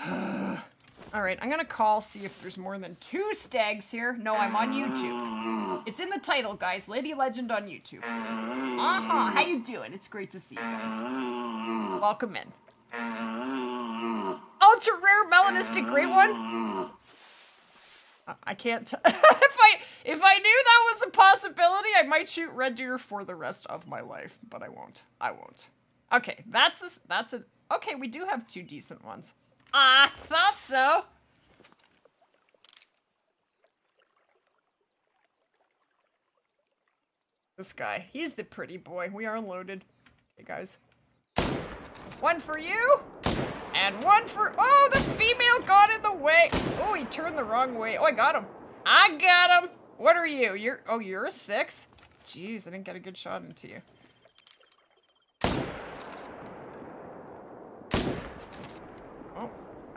All right, I'm gonna call, see if there's more than two stags here. No, I'm on YouTube. It's in the title, guys. Lady Legend on YouTube. Uh-huh. How you doing? It's great to see you guys. Welcome in. Ultra rare melanistic great one? I can't if I if I knew that was a possibility, I might shoot red deer for the rest of my life, but I won't. I won't. Okay, that's a, that's a Okay, we do have two decent ones. I thought so. This guy, he's the pretty boy. We are loaded. Okay, guys. One for you, and one for- Oh, the female got in the way! Oh, he turned the wrong way. Oh, I got him. I got him! What are you? You're- Oh, you're a six? Jeez, I didn't get a good shot into you.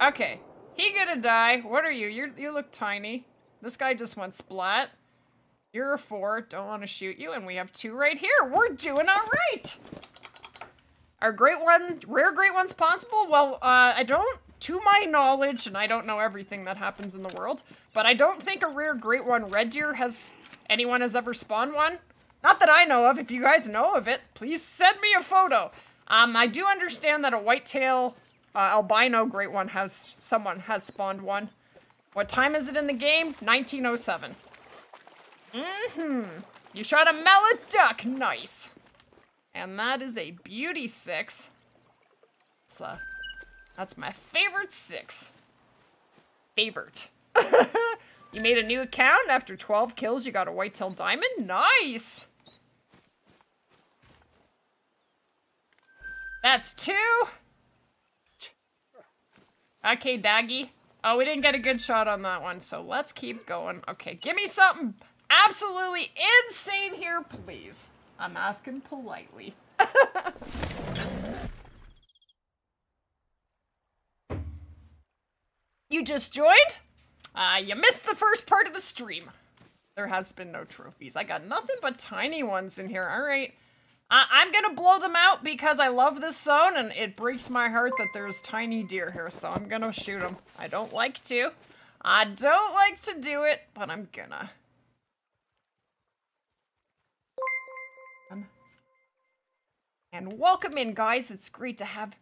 Okay. He gonna die. What are you? You you look tiny. This guy just went splat. You're a four. Don't want to shoot you, and we have two right here. We're doing all right. Are great one, rare great ones possible? Well, uh, I don't, to my knowledge, and I don't know everything that happens in the world, but I don't think a rare great one red deer has, anyone has ever spawned one. Not that I know of. If you guys know of it, please send me a photo. Um, I do understand that a whitetail uh, albino great one has, someone has spawned one. What time is it in the game? 1907. Mm-hmm. You shot a mallard duck. Nice. And that is a beauty six. It's, uh, that's my favorite six. Favorite. you made a new account. After 12 kills, you got a whitetail diamond. Nice. That's two. Okay, doggy. Oh, we didn't get a good shot on that one, so let's keep going. Okay, give me something absolutely insane here, please. I'm asking politely. you just joined? Uh, you missed the first part of the stream. There has been no trophies. I got nothing but tiny ones in here. All right. Uh, I'm gonna blow them out because I love this zone and it breaks my heart that there's tiny deer here, so I'm gonna shoot them. I don't like to. I don't like to do it, but I'm gonna. And welcome in, guys. It's great to have...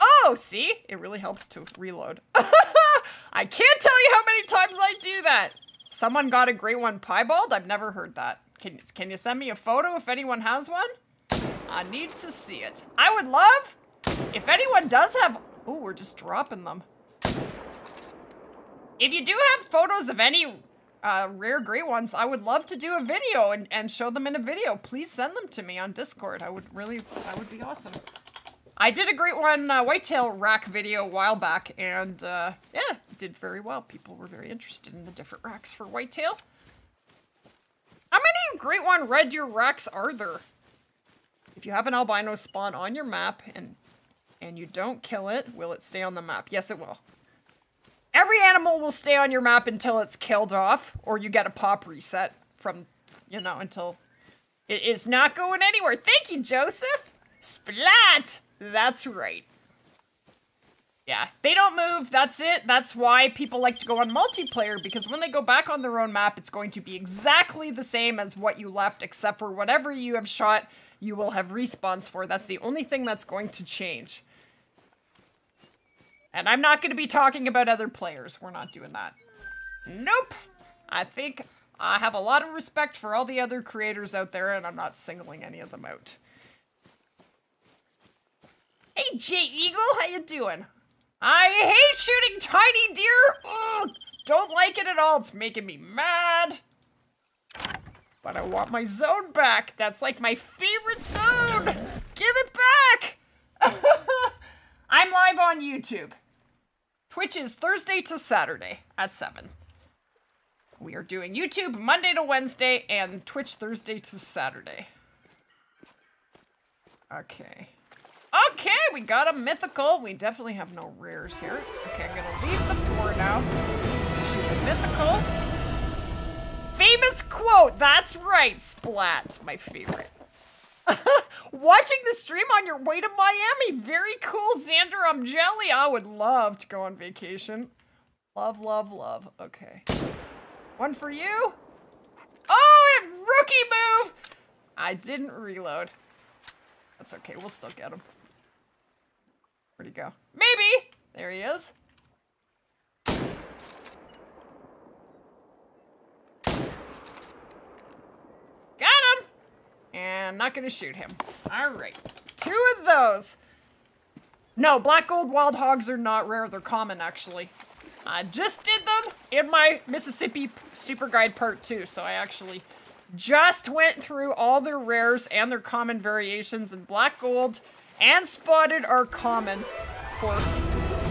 Oh, see? It really helps to reload. I can't tell you how many times I do that. Someone got a great one piebald? I've never heard that. Can, can you send me a photo if anyone has one? I need to see it. I would love if anyone does have... Oh, we're just dropping them. If you do have photos of any uh, rare great ones, I would love to do a video and, and show them in a video. Please send them to me on Discord. I would really, that would be awesome. I did a great one, uh, whitetail rack video a while back, and uh, yeah, did very well. People were very interested in the different racks for whitetail. How many great one red deer Rex are there? If you have an albino spawn on your map and and you don't kill it, will it stay on the map? Yes, it will. Every animal will stay on your map until it's killed off, or you get a pop reset from, you know, until it is not going anywhere. Thank you, Joseph. Splat! That's right. Yeah, they don't move. That's it. That's why people like to go on multiplayer, because when they go back on their own map, it's going to be exactly the same as what you left, except for whatever you have shot, you will have respawns for. That's the only thing that's going to change. And I'm not going to be talking about other players. We're not doing that. Nope. I think I have a lot of respect for all the other creators out there, and I'm not singling any of them out. Hey, Jay Eagle, how you doing? I hate shooting tiny deer. Ugh, don't like it at all. It's making me mad. But I want my zone back. That's like my favorite zone. Give it back. I'm live on YouTube. Twitch is Thursday to Saturday at 7. We are doing YouTube Monday to Wednesday and Twitch Thursday to Saturday. Okay. Okay, we got a mythical. We definitely have no rares here. Okay, I'm gonna leave the four now. Shoot the mythical. Famous quote. That's right. Splat's my favorite. Watching the stream on your way to Miami. Very cool, Xander. I'm jelly. I would love to go on vacation. Love, love, love. Okay. One for you. Oh, rookie move! I didn't reload. That's okay, we'll still get him. Where'd he go? Maybe! There he is. Got him! And not gonna shoot him. Alright. Two of those. No, black gold wild hogs are not rare. They're common, actually. I just did them in my Mississippi Super Guide Part 2, so I actually just went through all their rares and their common variations, and black gold and spotted are common for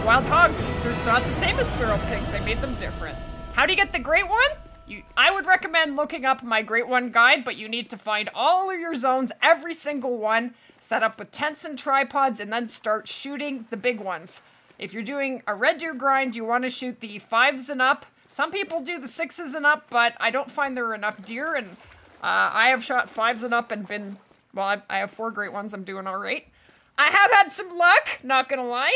wild hogs. They're not the same as feral pigs. They made them different. How do you get the great one? You, I would recommend looking up my Great One guide, but you need to find all of your zones, every single one, set up with tents and tripods, and then start shooting the big ones. If you're doing a red deer grind, you want to shoot the fives and up. Some people do the sixes and up, but I don't find there are enough deer, and uh, I have shot fives and up and been, well, I, I have four great ones, I'm doing all right. I have had some luck, not gonna lie.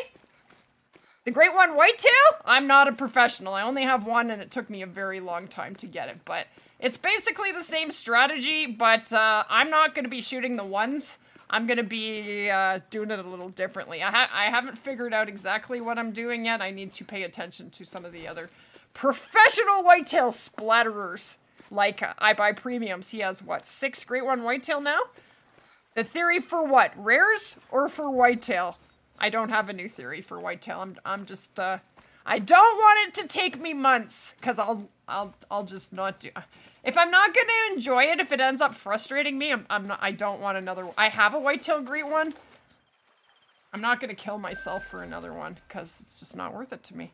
The Great One Whitetail? I'm not a professional. I only have one and it took me a very long time to get it. But it's basically the same strategy, but uh, I'm not to be shooting the ones. I'm to be uh, doing it a little differently. I, ha I haven't figured out exactly what I'm doing yet. I need to pay attention to some of the other professional whitetail splatterers. Like uh, I buy premiums. He has, what, six Great One Whitetail now? The theory for what? Rares or for whitetail? I don't have a new theory for whitetail. I'm, I'm just, uh, I don't want it to take me months, because I'll, I'll, I'll just not do, if I'm not going to enjoy it, if it ends up frustrating me, I'm, I'm not, I don't want another, I have a whitetail great one. I'm not going to kill myself for another one, because it's just not worth it to me.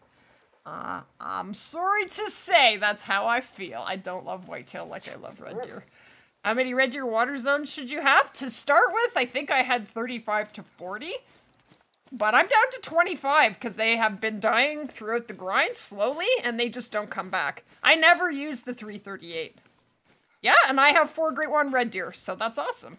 Uh, I'm sorry to say that's how I feel. I don't love whitetail like I love red deer. How many red deer water zones should you have? To start with, I think I had 35 to 40. But I'm down to 25 because they have been dying throughout the grind slowly and they just don't come back. I never use the 338. Yeah, and I have four Great One Red Deer, so that's awesome.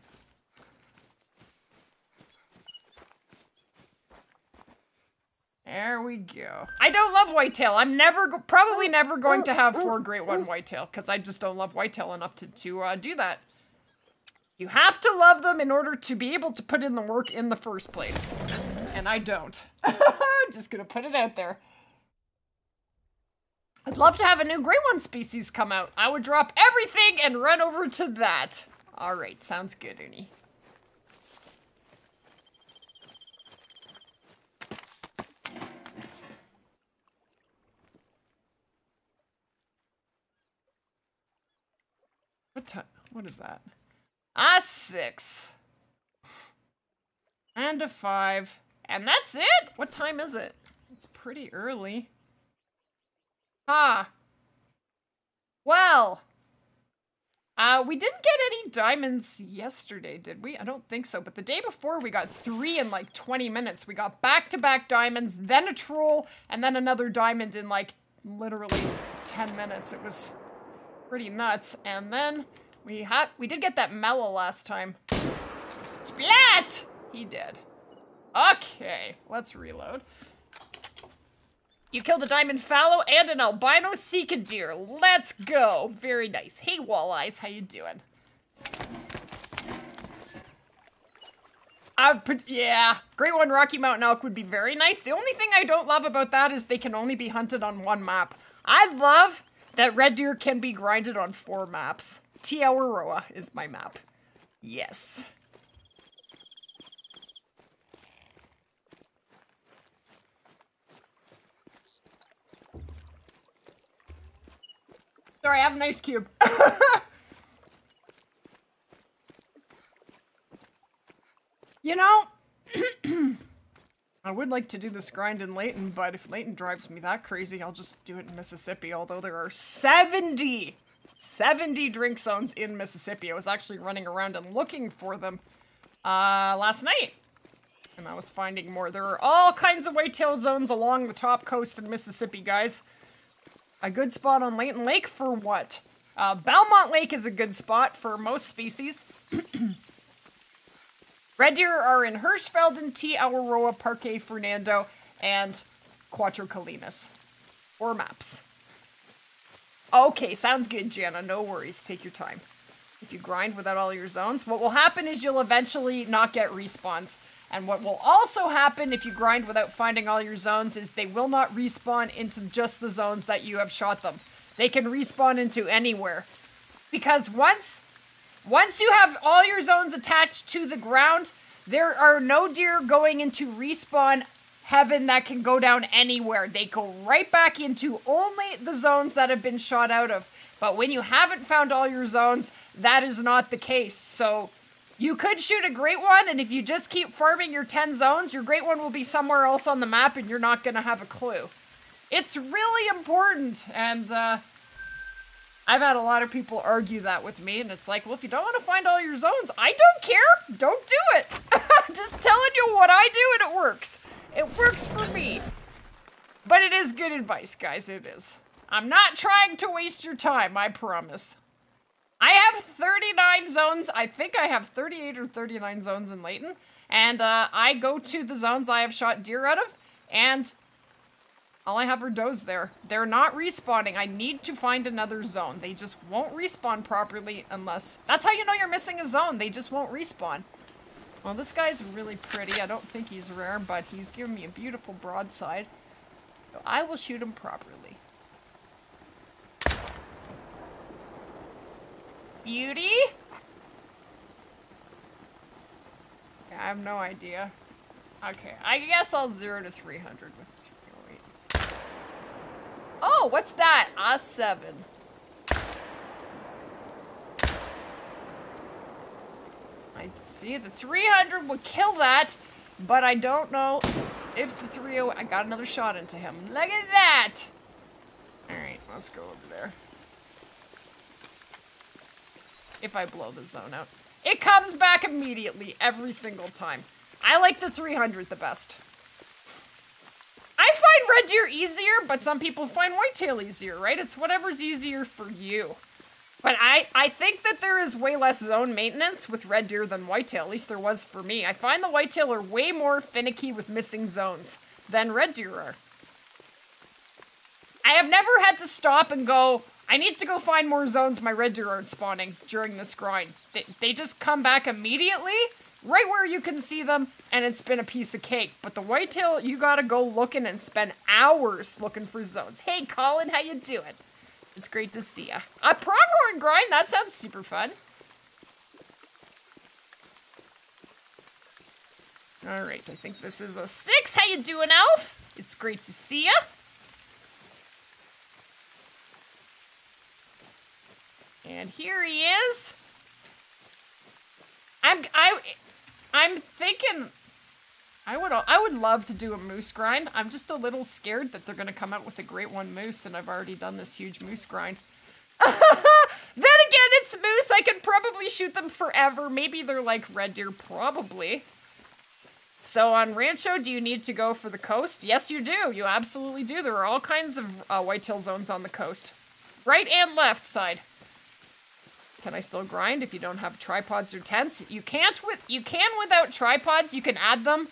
There we go. I don't love whitetail. I'm never, probably never going to have four Great One whitetail because I just don't love whitetail enough to, to uh, do that. You have to love them in order to be able to put in the work in the first place and I don't. I'm just gonna put it out there. I'd love to have a new Great One species come out. I would drop everything and run over to that. All right, sounds good, Ernie. What time? What is that? Ah, six. And a five. And that's it? What time is it? It's pretty early. Ah. Well. Uh, we didn't get any diamonds yesterday, did we? I don't think so. But the day before, we got three in like 20 minutes. We got back-to-back -back diamonds, then a troll, and then another diamond in like literally 10 minutes. It was pretty nuts. And then we had we did get that mellow last time. Splat! He did. Okay, let's reload. You killed a diamond fallow and an albino sika deer. Let's go. Very nice. Hey, walleyes, how you doing? Uh, yeah, Great One Rocky Mountain elk would be very nice. The only thing I don't love about that is they can only be hunted on one map. I love that red deer can be grinded on four maps. Te Awaroa is my map. Yes. Sorry, I have an ice cube. you know, I would like to do this grind in Layton, but if Layton drives me that crazy, I'll just do it in Mississippi, although there are 70, 70 drink zones in Mississippi. I was actually running around and looking for them uh, last night. And I was finding more. There are all kinds of whitetail zones along the top coast of Mississippi, guys. A good spot on Layton Lake for what? Uh, Belmont Lake is a good spot for most species. Red deer are in Hirschfelden, Te Awaroa, Parque Fernando, and Cuatro Colinas. Or maps. Okay, sounds good, Jana. No worries. Take your time. if you grind without all your zones. What will happen is you'll eventually not get respawns. And what will also happen if you grind without finding all your zones is they will not respawn into just the zones that you have shot them. They can respawn into anywhere. Because once once you have all your zones attached to the ground, there are no deer going into respawn heaven that can go down anywhere. They go right back into only the zones that have been shot out of. But when you haven't found all your zones, that is not the case. So you could shoot a great one, and if you just keep farming your 10 zones, your great one will be somewhere else on the map and you're not going to have a clue. It's really important, and uh, I've had a lot of people argue that with me, and it's like, well, if you don't want to find all your zones, I don't care. Don't do it. just telling you what I do, and it works. It works for me. But it is good advice, guys. It is. I'm not trying to waste your time, I promise. I have 39 zones. I think I have 38 or 39 zones in Layton. And uh, I go to the zones I have shot deer out of, and all I have are does there. They're not respawning. I need to find another zone. They just won't respawn properly unless... That's how you know you're missing a zone. They just won't respawn. Well, this guy's really pretty. I don't think he's rare, but he's giving me a beautiful broadside. So I will shoot him properly. Beauty? Yeah, I have no idea. Okay, I guess I'll 0 to 300 with 308. Oh, what's that? A 7. I see the 300 would kill that, but I don't know if the 30... I got another shot into him. Look at that! Alright, let's go over there if I blow the zone out. It comes back immediately every single time. I like the 300 the best. I find red deer easier, but some people find whitetail easier, right? It's whatever's easier for you. But I, I think that there is way less zone maintenance with red deer than whitetail. At least there was for me. I find the whitetail are way more finicky with missing zones than red deer are. I have never had to stop and go, I need to go find more zones my red deer aren't spawning during this grind. They, they just come back immediately, right where you can see them, and it's been a piece of cake. But the whitetail, you gotta go looking and spend hours looking for zones. Hey, Colin, how you doing? It's great to see ya. A pronghorn grind? That sounds super fun. All right, I think this is a six. How you doing, Elf? It's great to see ya. And here he is. I'm I I'm thinking I would I would love to do a moose grind. I'm just a little scared that they're gonna come out with a great one moose, and I've already done this huge moose grind. then again, it's moose. I could probably shoot them forever. Maybe they're like red deer, probably. So on Rancho, do you need to go for the coast? Yes, you do. You absolutely do. There are all kinds of uh, whitetail zones on the coast. Right and left side. Can I still grind if you don't have tripods or tents? You can't with you can without tripods. You can add them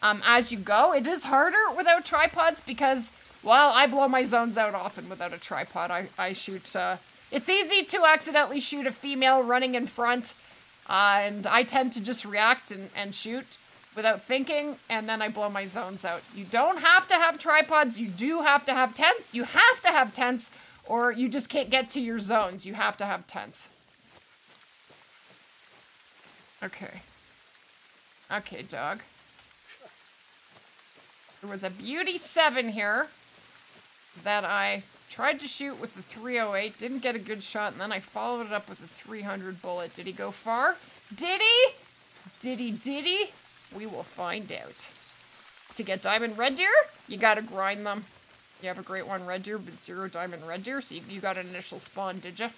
um, as you go. It is harder without tripods because while I blow my zones out often without a tripod, I, I shoot. Uh, it's easy to accidentally shoot a female running in front, uh, and I tend to just react and, and shoot without thinking, and then I blow my zones out. You don't have to have tripods. You do have to have tents. You have to have tents, or you just can't get to your zones. You have to have tents. Okay. Okay, dog. There was a Beauty 7 here that I tried to shoot with the 308, didn't get a good shot, and then I followed it up with a 300 bullet. Did he go far? Did he? Did he, did he? We will find out. To get diamond red deer, you gotta grind them. You have a great one red deer, but zero diamond red deer, so you, you got an initial spawn, did you?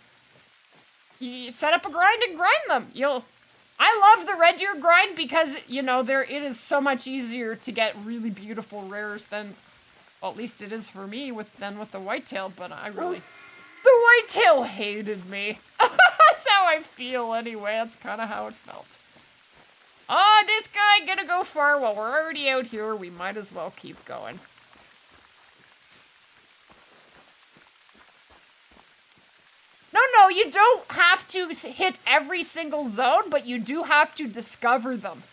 You set up a grind and grind them. You'll I love the red deer grind because, you know, there it is so much easier to get really beautiful rares than, well, at least it is for me with than with the whitetail, but I really... The whitetail hated me. That's how I feel anyway. That's kind of how it felt. Oh, this guy gonna go far. Well, we're already out here. We might as well keep going. No, no, you don't have to hit every single zone, but you do have to discover them.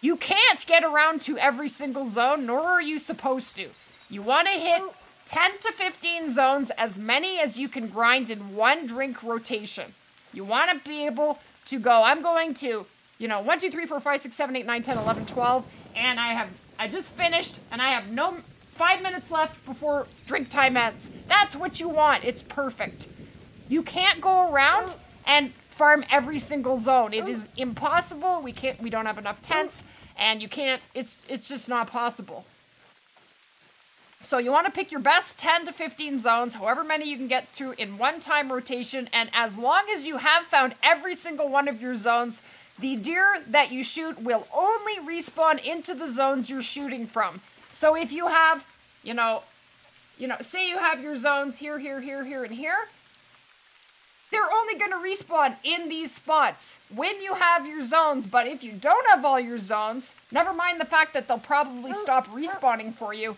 You can't get around to every single zone, nor are you supposed to. You want to hit 10 to 15 zones, as many as you can grind in one drink rotation. You want to be able to go, I'm going to, you know, 1, 2, 3, 4, 5, 6, 7, 8, 9, 10, 11, 12, and I have, I just finished, and I have no, five minutes left before drink time ends. That's what you want. It's perfect. You can't go around and farm every single zone. It is impossible. We can't, we don't have enough tents, and you can't, it's, it's just not possible. So you want to pick your best 10 to 15 zones, however many you can get through in one time rotation. And as long as you have found every single one of your zones, the deer that you shoot will only respawn into the zones you're shooting from. So if you have, you know, you know, say you have your zones here, here, here, here, and here, they're only going to respawn in these spots when you have your zones. But if you don't have all your zones, never mind the fact that they'll probably oh, stop oh. respawning for you,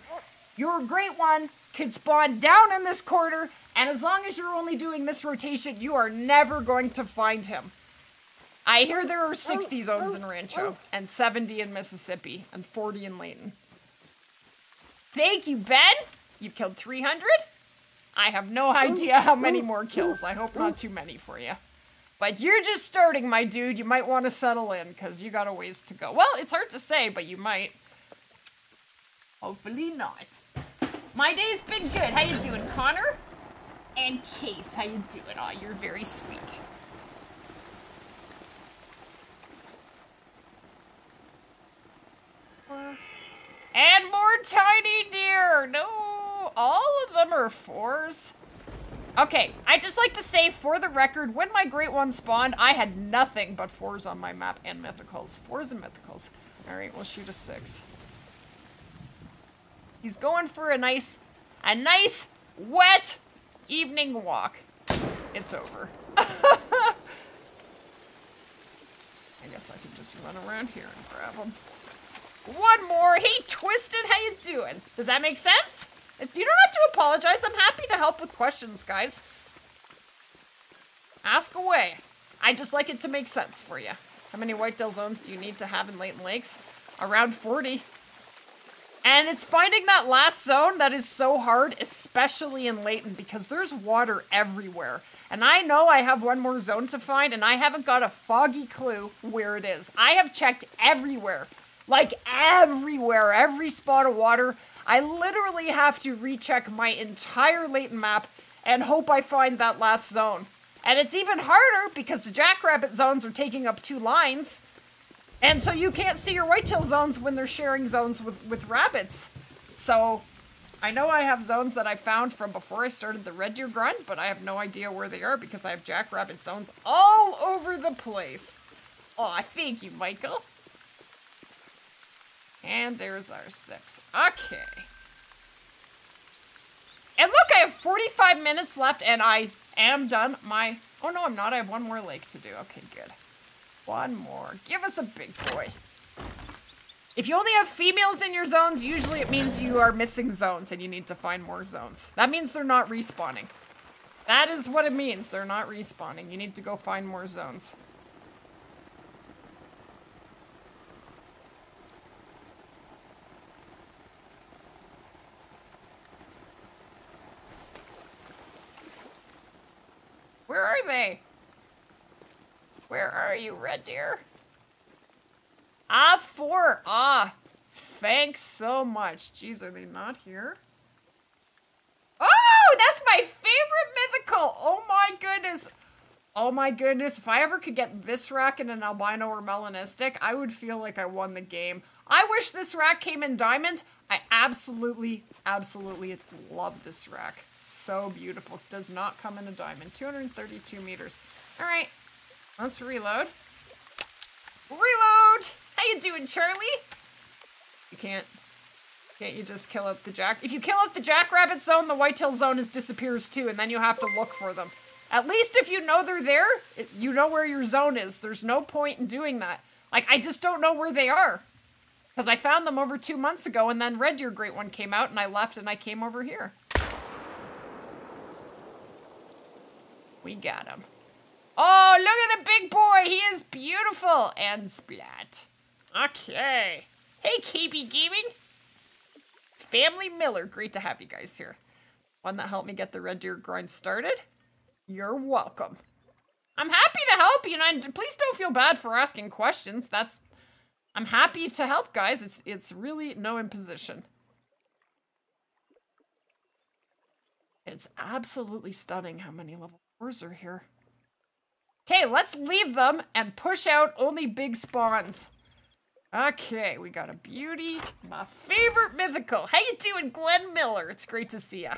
your great one could spawn down in this quarter, and as long as you're only doing this rotation, you are never going to find him. I hear there are 60 zones in Rancho, and 70 in Mississippi, and 40 in Layton. Thank you, Ben! You've killed 300? I have no idea how many more kills. I hope not too many for you. But you're just starting, my dude. You might want to settle in, because you got a ways to go. Well, it's hard to say, but you might. Hopefully not. My day's been good. How you doing, Connor? And Case, how you doing? Oh, you're very sweet. And more tiny deer. No, all of them are fours. Okay, I just like to say for the record, when my great one spawned, I had nothing but fours on my map and mythicals. Fours and mythicals. All right, we'll shoot a six. He's going for a nice, a nice, wet evening walk. It's over. I guess I can just run around here and grab him. One more. Hey, Twisted, how you doing? Does that make sense? If you don't have to apologize. I'm happy to help with questions, guys. Ask away. I just like it to make sense for you. How many whitetail zones do you need to have in Layton Lakes? Around 40. And it's finding that last zone that is so hard, especially in Layton, because there's water everywhere. And I know I have one more zone to find, and I haven't got a foggy clue where it is. I have checked everywhere. Like everywhere, every spot of water. I literally have to recheck my entire Layton map and hope I find that last zone. And it's even harder because the jackrabbit zones are taking up two lines. And so you can't see your whitetail zones when they're sharing zones with, with rabbits. So I know I have zones that I found from before I started the red deer grunt, but I have no idea where they are because I have jackrabbit zones all over the place. Aw, thank you, Michael. And there's our six. Okay. And look, I have 45 minutes left and I am done my... Oh no, I'm not. I have one more lake to do. Okay, good. One more. Give us a big boy. If you only have females in your zones, usually it means you are missing zones and you need to find more zones. That means they're not respawning. That is what it means. They're not respawning. You need to go find more zones. Where are they? Where are you, red deer? Ah, four. Ah, thanks so much. Jeez, are they not here? Oh, that's my favorite mythical. Oh my goodness. Oh my goodness. If I ever could get this rack in an albino or melanistic, I would feel like I won the game. I wish this rack came in diamond. I absolutely, absolutely love this rack. So beautiful. Does not come in a diamond. 232 meters. All right, Let's reload. Reload! How you doing, Charlie? You can't... Can't you just kill out the jack? If you kill out the jackrabbit zone, the whitetail zone is disappears too, and then you have to look for them. At least if you know they're there, it, you know where your zone is. There's no point in doing that. Like, I just don't know where they are. Because I found them over two months ago, and then Red Deer Great One came out, and I left, and I came over here. We got him. Oh, look at the big boy. He is beautiful. And splat. Okay. Hey, KB Gaming. Family Miller. Great to have you guys here. One that helped me get the Red Deer grind started. You're welcome. I'm happy to help you, and please don't feel bad for asking questions. That's... I'm happy to help, guys. It's, it's really no imposition. It's absolutely stunning how many level 4s are here. Okay, let's leave them and push out only big spawns. Okay, we got a beauty. My favorite mythical. How you doing, Glenn Miller? It's great to see ya.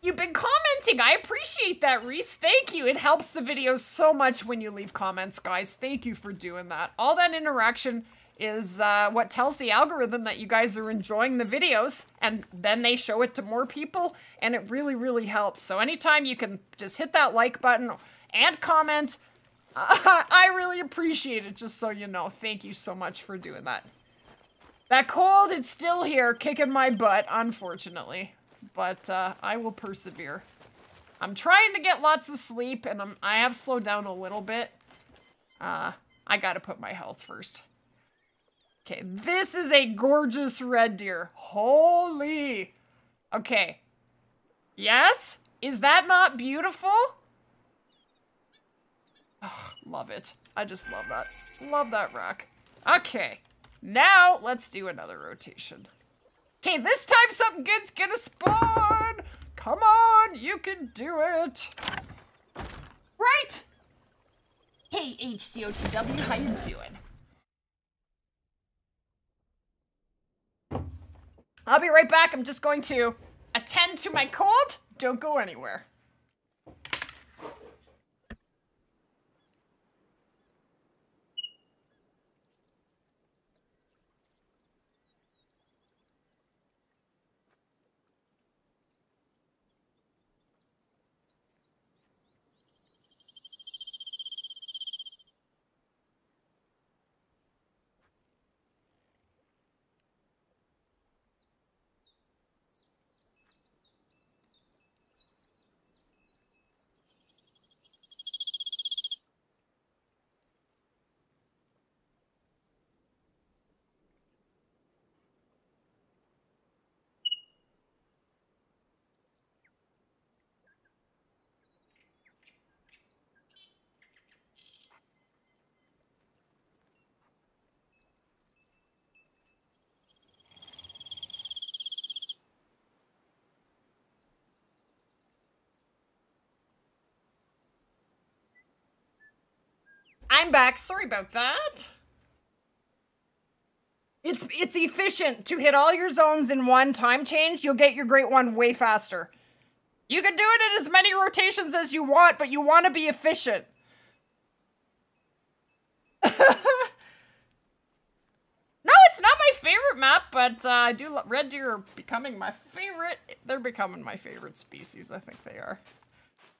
You've been commenting. I appreciate that, Reese. Thank you. It helps the videos so much when you leave comments, guys. Thank you for doing that. All that interaction is uh, what tells the algorithm that you guys are enjoying the videos and then they show it to more people and it really really helps. So anytime you can just hit that like button and comment uh, I really appreciate it just so you know. Thank you so much for doing that. That cold is still here kicking my butt unfortunately. But uh, I will persevere. I'm trying to get lots of sleep and I'm, I have slowed down a little bit. Uh, I gotta put my health first Okay, this is a gorgeous red deer. Holy. Okay. Yes? Is that not beautiful? Love it. I just love that. Love that rock. Okay. Now, let's do another rotation. Okay, this time something good's gonna spawn! Come on, you can do it! Right! Hey, HCOTW, how you doing? I'll be right back. I'm just going to attend to my cold. Don't go anywhere. I'm back. Sorry about that. It's it's efficient to hit all your zones in one time change. You'll get your great one way faster. You can do it in as many rotations as you want, but you want to be efficient. no, it's not my favorite map, but uh, I do red deer are becoming my favorite. They're becoming my favorite species. I think they are.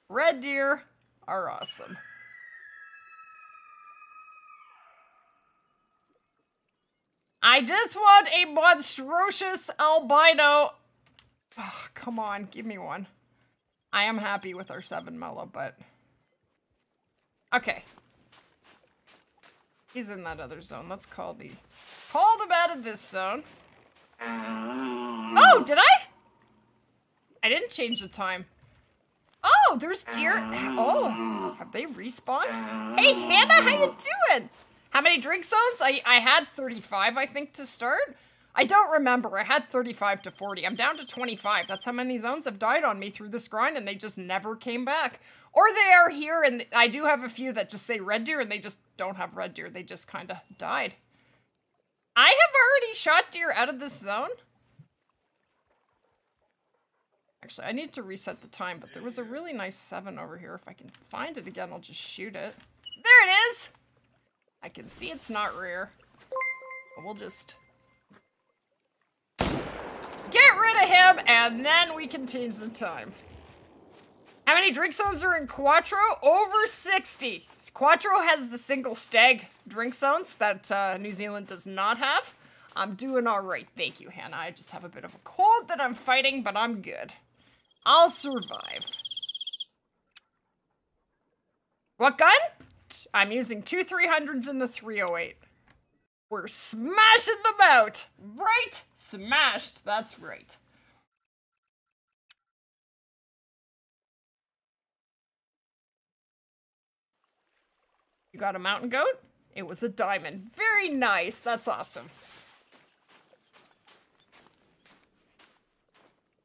Red deer are awesome. I just want a monstrous albino. Oh, come on, give me one. I am happy with our seven mellow, but... Okay. He's in that other zone. Let's call the... Call them out of this zone. Oh, did I? I didn't change the time. Oh, there's deer. Oh, have they respawned? Hey, Hannah, how you doing? How many drink zones? I, I had 35, I think, to start. I don't remember. I had 35 to 40. I'm down to 25. That's how many zones have died on me through this grind, and they just never came back. Or they are here, and I do have a few that just say red deer, and they just don't have red deer. They just kind of died. I have already shot deer out of this zone. Actually, I need to reset the time, but there was a really nice 7 over here. If I can find it again, I'll just shoot it. There it is! I can see it's not rare. We'll just get rid of him and then we can change the time. How many drink zones are in Cuatro? Over 60. Cuatro has the single stag drink zones that uh, New Zealand does not have. I'm doing all right. Thank you, Hannah. I just have a bit of a cold that I'm fighting, but I'm good. I'll survive. What gun? I'm using two 300s in the 308. We're smashing them out! Right? Smashed, that's right. You got a mountain goat? It was a diamond. Very nice. That's awesome.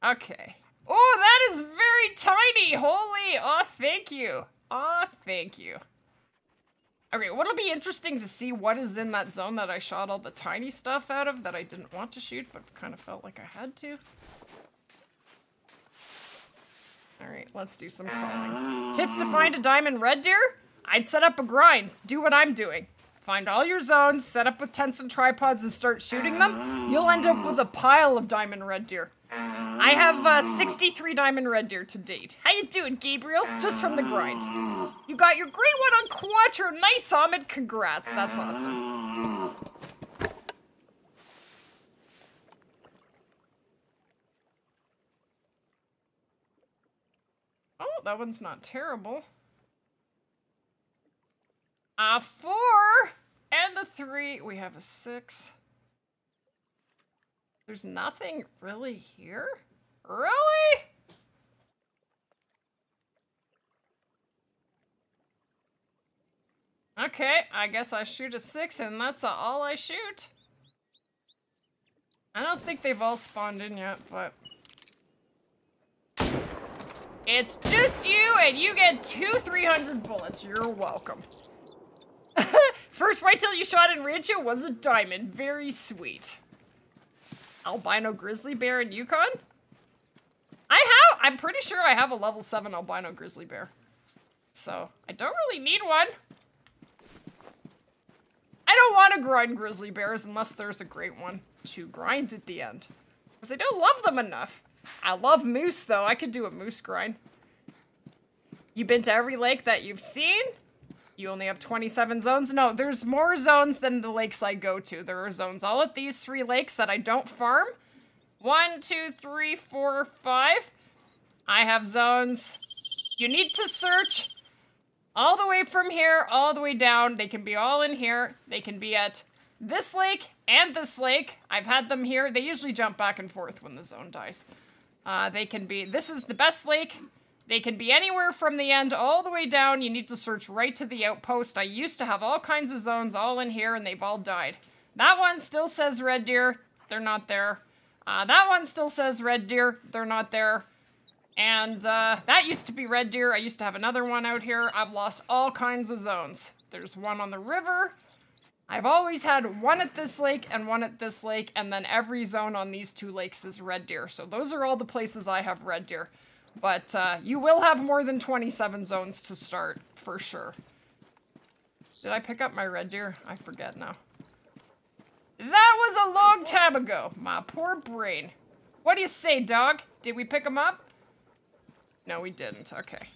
Okay. Oh, that is very tiny. Holy. Oh, thank you. Oh, thank you. Okay, what'll be interesting to see what is in that zone that I shot all the tiny stuff out of that I didn't want to shoot, but kind of felt like I had to. Alright, let's do some calling. Tips to find a diamond red deer? I'd set up a grind. Do what I'm doing. Find all your zones, set up with tents and tripods, and start shooting them. You'll end up with a pile of diamond red deer. I have uh, 63 diamond red deer to date. How you doing, Gabriel? Just from the grind. You got your great one on Cuatro. Nice, Ahmed. Congrats. That's awesome. Oh, that one's not terrible. A four and a three. We have a six. There's nothing really here? Really? Okay, I guess I shoot a six and that's all I shoot. I don't think they've all spawned in yet, but... It's just you and you get two 300 bullets. You're welcome. First whitetail you shot in Rancho was a diamond. Very sweet. Albino grizzly bear in Yukon? I have, I'm pretty sure I have a level 7 albino grizzly bear. So, I don't really need one. I don't want to grind grizzly bears unless there's a great one to grind at the end. Because I don't love them enough. I love moose, though. I could do a moose grind. You been to every lake that you've seen? You only have 27 zones? No, there's more zones than the lakes I go to. There are zones all at these three lakes that I don't farm. One, two, three, four, five. I have zones. You need to search all the way from here, all the way down. They can be all in here. They can be at this lake and this lake. I've had them here. They usually jump back and forth when the zone dies. Uh, they can be, this is the best lake. They can be anywhere from the end all the way down. You need to search right to the outpost. I used to have all kinds of zones all in here and they've all died. That one still says red deer. They're not there. Uh, that one still says red deer. They're not there. And uh, that used to be red deer. I used to have another one out here. I've lost all kinds of zones. There's one on the river. I've always had one at this lake and one at this lake, and then every zone on these two lakes is red deer. So those are all the places I have red deer. But uh, you will have more than 27 zones to start, for sure. Did I pick up my red deer? I forget now. That was a long time ago. My poor brain. What do you say, dog? Did we pick him up? No, we didn't. Okay.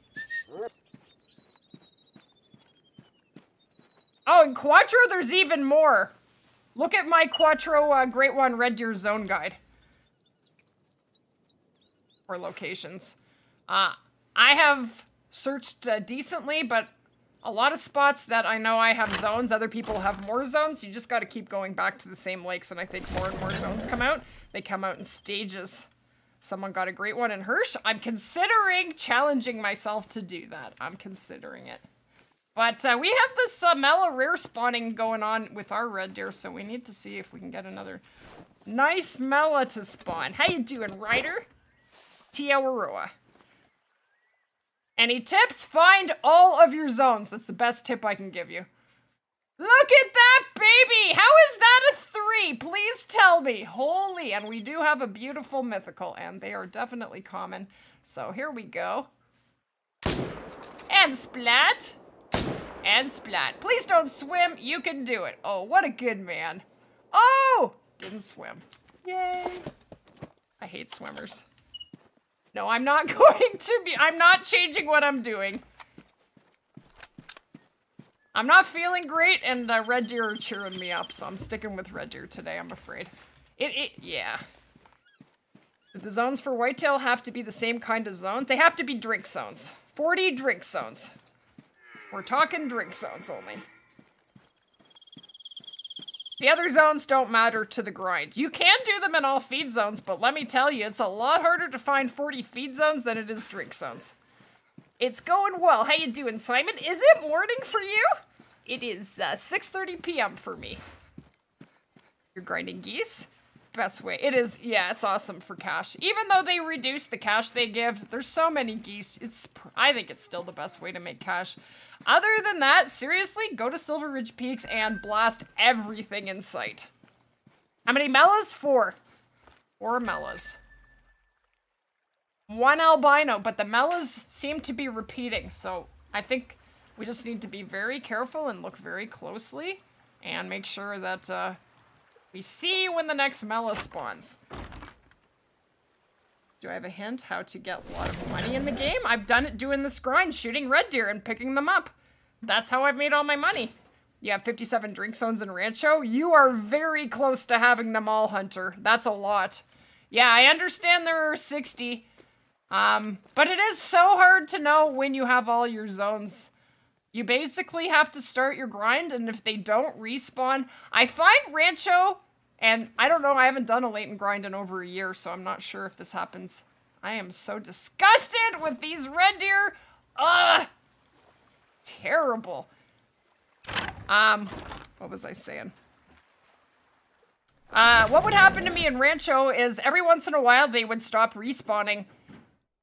Oh, in Cuatro, there's even more. Look at my Cuatro uh, Great One Red Deer Zone Guide. Or locations. Uh, I have searched uh, decently, but a lot of spots that I know I have zones, other people have more zones. You just got to keep going back to the same lakes, and I think more and more zones come out. They come out in stages. Someone got a great one in Hirsch. I'm considering challenging myself to do that. I'm considering it. But uh, we have this uh, Mela rare spawning going on with our red deer, so we need to see if we can get another nice Mela to spawn. How you doing, Ryder? Te Awaroa. Any tips? Find all of your zones. That's the best tip I can give you. Look at that baby! How is that a three? Please tell me. Holy, and we do have a beautiful mythical, and they are definitely common. So here we go. And splat. And splat. Please don't swim. You can do it. Oh, what a good man. Oh! Didn't swim. Yay. I hate swimmers. No, I'm not going to be- I'm not changing what I'm doing. I'm not feeling great, and uh, Red Deer are cheering me up, so I'm sticking with Red Deer today, I'm afraid. It, it, yeah. The zones for whitetail have to be the same kind of zones? They have to be drink zones. 40 drink zones. We're talking drink zones only. The other zones don't matter to the grind. You can do them in all feed zones, but let me tell you, it's a lot harder to find 40 feed zones than it is drink zones. It's going well. How you doing, Simon? Is it morning for you? It is uh, 6.30 p.m. for me. You're grinding geese? Best way. It is, yeah, it's awesome for cash. Even though they reduce the cash they give, there's so many geese. It's, I think it's still the best way to make cash. Other than that, seriously, go to Silver Ridge Peaks and blast everything in sight. How many mellas? Four. Four mellas. One albino, but the mellas seem to be repeating, so I think we just need to be very careful and look very closely and make sure that uh, we see when the next mela spawns. Do I have a hint how to get a lot of money in the game? I've done it doing this grind, shooting red deer and picking them up. That's how I've made all my money. You have 57 drink zones in Rancho. You are very close to having them all, Hunter. That's a lot. Yeah, I understand there are 60. Um, but it is so hard to know when you have all your zones. You basically have to start your grind, and if they don't respawn, I find Rancho, and I don't know, I haven't done a Layton grind in over a year, so I'm not sure if this happens. I am so disgusted with these red deer. Ugh! Terrible. Um, what was I saying? Uh, what would happen to me in Rancho is every once in a while they would stop respawning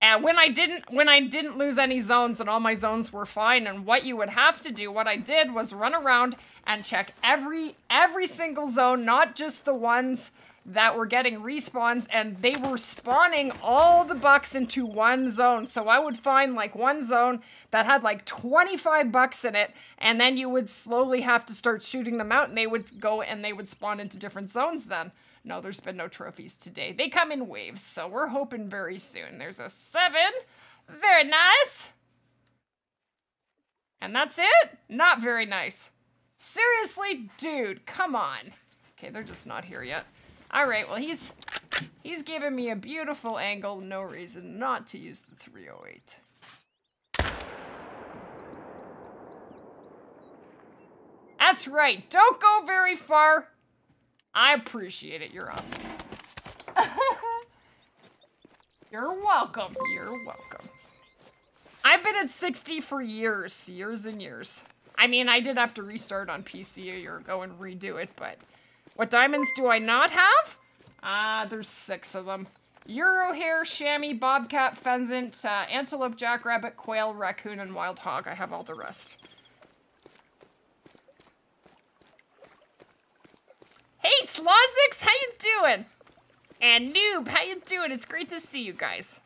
and when I didn't when I didn't lose any zones and all my zones were fine and what you would have to do what I did was run around and check every every single zone not just the ones that were getting respawns and they were spawning all the bucks into one zone. So I would find like one zone that had like 25 bucks in it and then you would slowly have to start shooting them out and they would go and they would spawn into different zones then. No, there's been no trophies today. They come in waves, so we're hoping very soon. There's a seven. Very nice. And that's it? Not very nice. Seriously, dude, come on. Okay, they're just not here yet. All right, well, he's he's giving me a beautiful angle. No reason not to use the 308. That's right. Don't go very far. I appreciate it. You're awesome. You're welcome. You're welcome. I've been at 60 for years. Years and years. I mean, I did have to restart on PC a year ago and redo it, but... What diamonds do I not have? Ah, uh, there's six of them. Euro hare, chamois, bobcat, pheasant, uh, antelope, jackrabbit, quail, raccoon, and wild hog. I have all the rest. Hey, Slozix, how you doing? And Noob, how you doing? It's great to see you guys.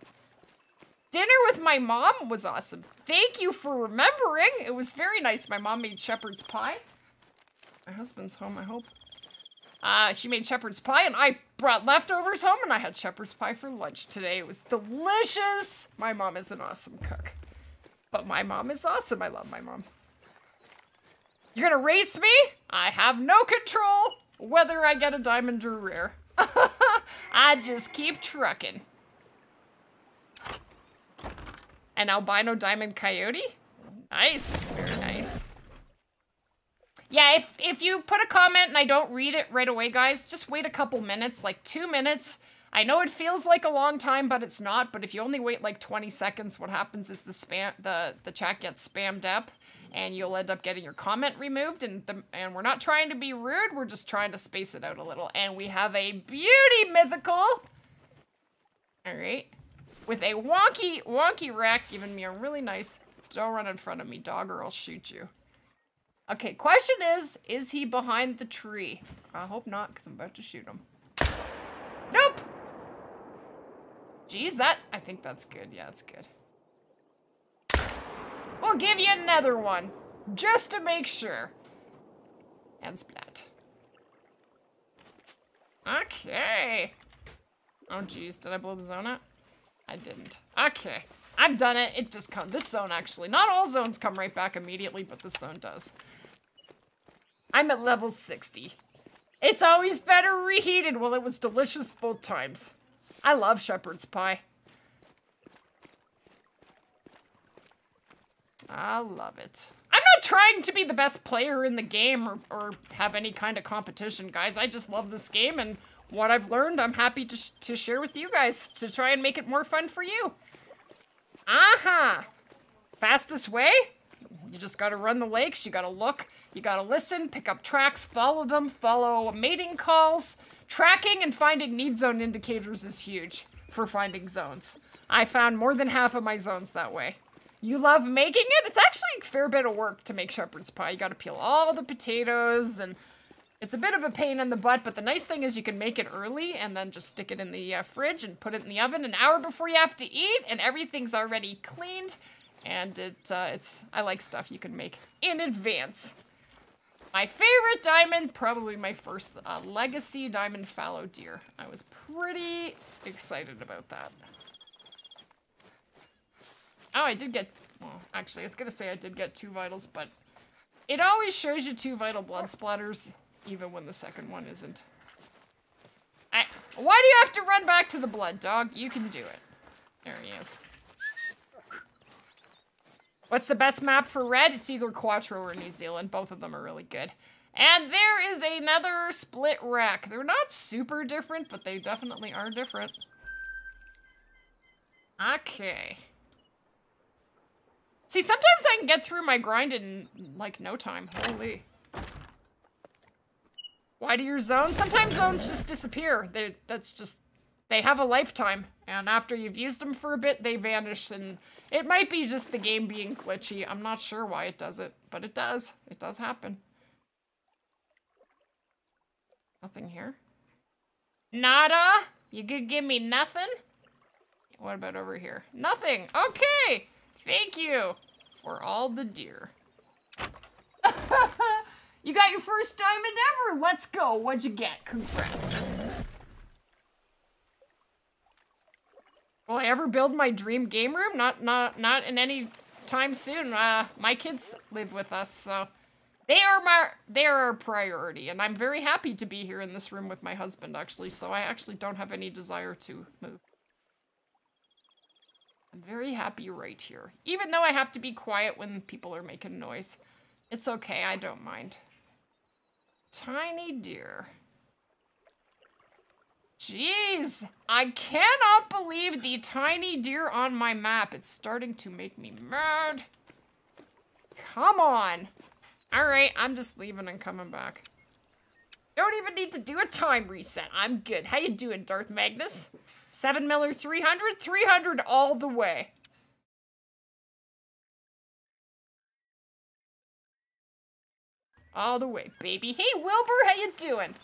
Dinner with my mom was awesome. Thank you for remembering. It was very nice. My mom made shepherd's pie. My husband's home, I hope. Uh, she made shepherd's pie, and I brought leftovers home, and I had shepherd's pie for lunch today. It was delicious. My mom is an awesome cook. But my mom is awesome. I love my mom. You're gonna race me? I have no control whether I get a diamond or rare. I just keep trucking. An albino diamond coyote? Nice. Very nice. Yeah, if, if you put a comment and I don't read it right away, guys, just wait a couple minutes, like two minutes. I know it feels like a long time, but it's not. But if you only wait like 20 seconds, what happens is the spam the, the chat gets spammed up and you'll end up getting your comment removed. And the, and we're not trying to be rude. We're just trying to space it out a little. And we have a beauty mythical. All right. With a wonky, wonky rack giving me a really nice, don't run in front of me, dog, or I'll shoot you. Okay, question is, is he behind the tree? I hope not, because I'm about to shoot him. Nope! Geez, that, I think that's good. Yeah, that's good. We'll give you another one, just to make sure. And splat. Okay. Oh, geez, did I blow the zone up? I didn't. Okay. I've done it. It just comes. This zone, actually. Not all zones come right back immediately, but this zone does. I'm at level 60. It's always better reheated. Well, it was delicious both times. I love shepherd's pie. I love it. I'm not trying to be the best player in the game or, or have any kind of competition, guys. I just love this game and what I've learned, I'm happy to, sh to share with you guys to try and make it more fun for you. Aha! Uh -huh. Fastest way? You just gotta run the lakes, you gotta look, you gotta listen, pick up tracks, follow them, follow mating calls. Tracking and finding need zone indicators is huge for finding zones. I found more than half of my zones that way. You love making it? It's actually a fair bit of work to make shepherd's pie. You gotta peel all the potatoes and it's a bit of a pain in the butt, but the nice thing is you can make it early and then just stick it in the uh, fridge and put it in the oven an hour before you have to eat and everything's already cleaned. And it, uh, it's, I like stuff you can make in advance. My favorite diamond, probably my first uh, legacy diamond fallow deer. I was pretty excited about that. Oh, I did get, well, actually, I was gonna say I did get two vitals, but it always shows you two vital blood splatters, even when the second one isn't. I, why do you have to run back to the blood, dog? You can do it. There he is. What's the best map for red? It's either Cuatro or New Zealand. Both of them are really good. And there is another split rack. They're not super different, but they definitely are different. Okay. See, sometimes I can get through my grind in, like, no time. Holy. Why do your zones? Sometimes zones just disappear. They, that's just, they have a lifetime. And after you've used them for a bit, they vanish. And it might be just the game being glitchy. I'm not sure why it does it, but it does. It does happen. Nothing here. Nada? You could give me nothing? What about over here? Nothing. Okay. Thank you for all the deer. you got your first diamond ever. Let's go. What'd you get? Congrats. Will I ever build my dream game room? Not not not in any time soon. Uh, my kids live with us, so they are my they are our priority, and I'm very happy to be here in this room with my husband actually. So I actually don't have any desire to move. I'm very happy right here. Even though I have to be quiet when people are making noise. It's okay, I don't mind. Tiny deer. Jeez, I cannot believe the tiny deer on my map. It's starting to make me mad. Come on. All right, I'm just leaving and coming back. Don't even need to do a time reset. I'm good. How you doing, Darth Magnus? 7 Miller 300? 300 all the way. All the way, baby. Hey, Wilbur, how you doing?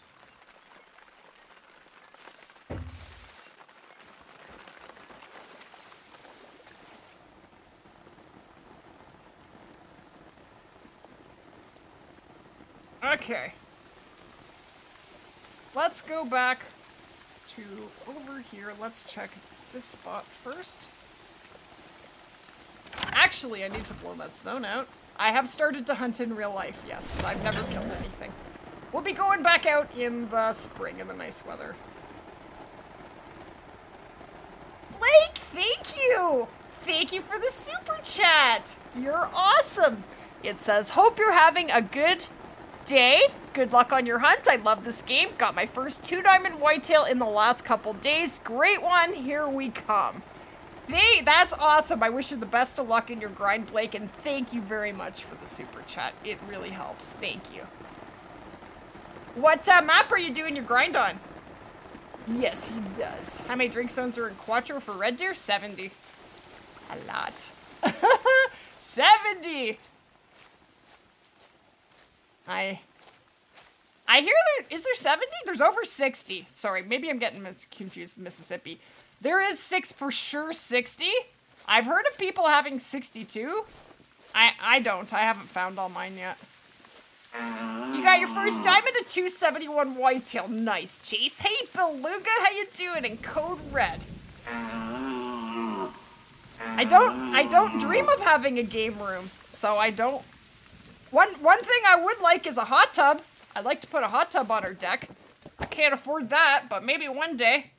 Okay. Let's go back to over here. Let's check this spot first. Actually, I need to blow that zone out. I have started to hunt in real life, yes. I've never killed anything. We'll be going back out in the spring in the nice weather. Blake, thank you! Thank you for the super chat! You're awesome! It says, hope you're having a good day. Good luck on your hunt. I love this game. Got my first two diamond whitetail in the last couple days. Great one. Here we come. Hey, that's awesome. I wish you the best of luck in your grind, Blake, and thank you very much for the super chat. It really helps. Thank you. What uh, map are you doing your grind on? Yes, he does. How many drink zones are in Cuatro for Red Deer? 70. A lot. 70! I I hear there is there 70? There's over 60. Sorry, maybe I'm getting mis confused with Mississippi. There is six for sure 60. I've heard of people having 62. I I don't. I haven't found all mine yet. You got your first diamond at 271 whitetail. Nice, Chase. Hey, Beluga, how you doing? In code red. I don't I don't dream of having a game room, so I don't one one thing I would like is a hot tub. I'd like to put a hot tub on our deck. I can't afford that, but maybe one day.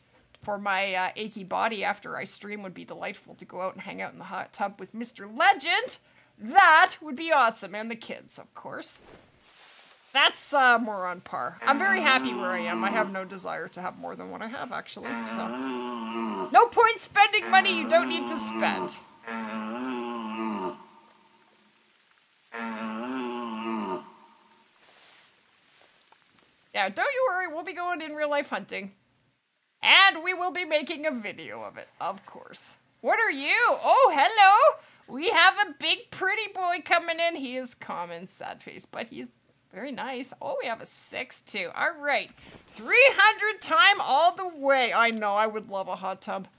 for my uh, achy body after I stream would be delightful to go out and hang out in the hot tub with Mr. Legend. That would be awesome. And the kids, of course. That's uh, more on par. I'm very happy where I am. I have no desire to have more than what I have, actually. So, no point spending money you don't need to spend. Yeah, don't you worry. We'll be going in real life hunting. And we will be making a video of it, of course. What are you? Oh, hello. We have a big pretty boy coming in. He is common, sad face, but he's very nice. Oh, we have a six too. All right. 300 time all the way. I know, I would love a hot tub.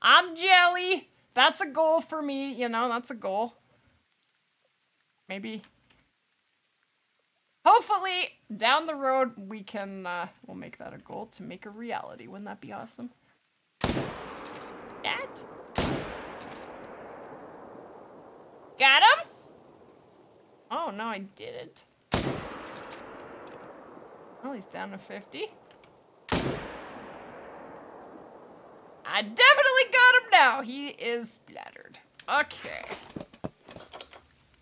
I'm jelly. That's a goal for me. You know, that's a goal. Maybe. Hopefully, down the road, we can, uh, we'll make that a goal to make a reality. Wouldn't that be awesome? That. Got him? Oh, no, I didn't. Well, he's down to 50. I definitely got him now. He is splattered. Okay.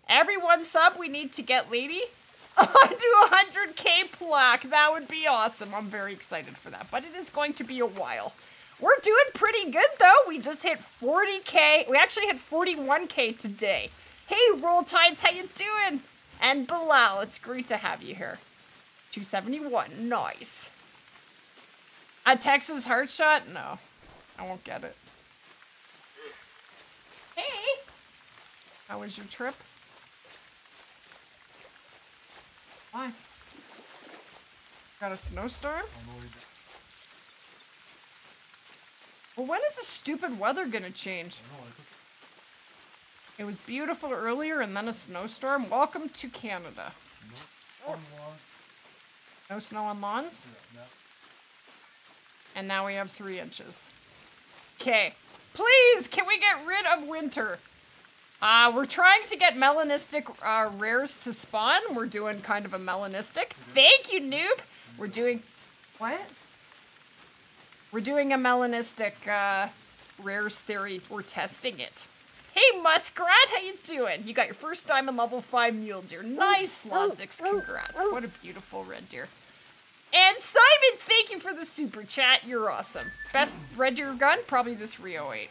Everyone sub, we need to get Lady a 100k plaque. That would be awesome. I'm very excited for that, but it is going to be a while. We're doing pretty good though. We just hit 40k. We actually hit 41k today. Hey, Roll Tides, how you doing? And Bilal, it's great to have you here. 271, nice. A Texas heart shot? No, I won't get it. Hey, how was your trip? Got a snowstorm? Well, when is the stupid weather gonna change? It was beautiful earlier and then a snowstorm. Welcome to Canada. Oh. No snow on lawns? And now we have three inches. Okay. Please, can we get rid of winter? Uh, we're trying to get melanistic uh, rares to spawn. We're doing kind of a melanistic. Thank you, noob. We're doing... What? We're doing a melanistic uh, rares theory. We're testing it. Hey, Muskrat, how you doing? You got your first diamond level 5 mule deer. Nice, Lazix. Congrats. What a beautiful red deer. And Simon, thank you for the super chat. You're awesome. Best red deer gun? Probably the 308.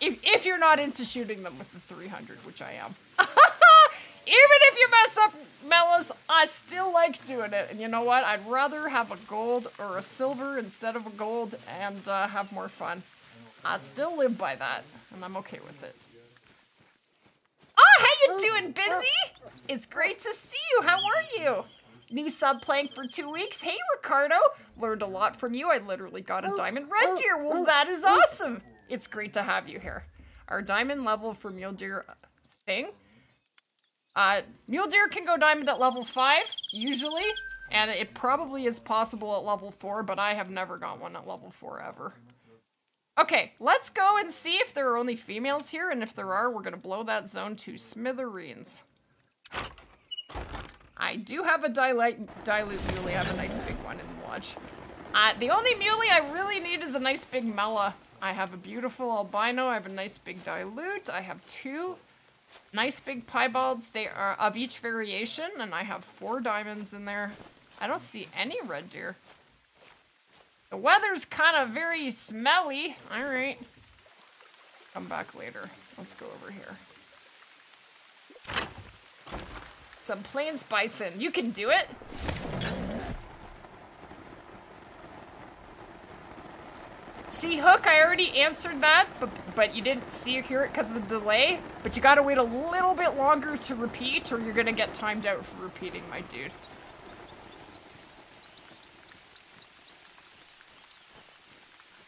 If, if you're not into shooting them with the 300, which I am. Even if you mess up Mellas, I still like doing it. And you know what? I'd rather have a gold or a silver instead of a gold and uh, have more fun. I still live by that, and I'm okay with it. Oh, how you doing, Busy? It's great to see you. How are you? New sub playing for two weeks. Hey, Ricardo. Learned a lot from you. I literally got a diamond red deer. Well, that is awesome. It's great to have you here. Our diamond level for mule deer thing. Uh, mule deer can go diamond at level 5, usually. And it probably is possible at level 4, but I have never got one at level 4 ever. Okay, let's go and see if there are only females here, and if there are, we're gonna blow that zone to smithereens. I do have a dilute, dilute muley. I have a nice big one in the lodge. Uh, the only muley I really need is a nice big mela. I have a beautiful albino. I have a nice big dilute. I have two nice big piebalds. They are of each variation, and I have four diamonds in there. I don't see any red deer. The weather's kind of very smelly. All right. Come back later. Let's go over here. Some plains bison. You can do it. See, Hook, I already answered that, but, but you didn't see or hear it because of the delay. But you gotta wait a little bit longer to repeat or you're gonna get timed out for repeating, my dude.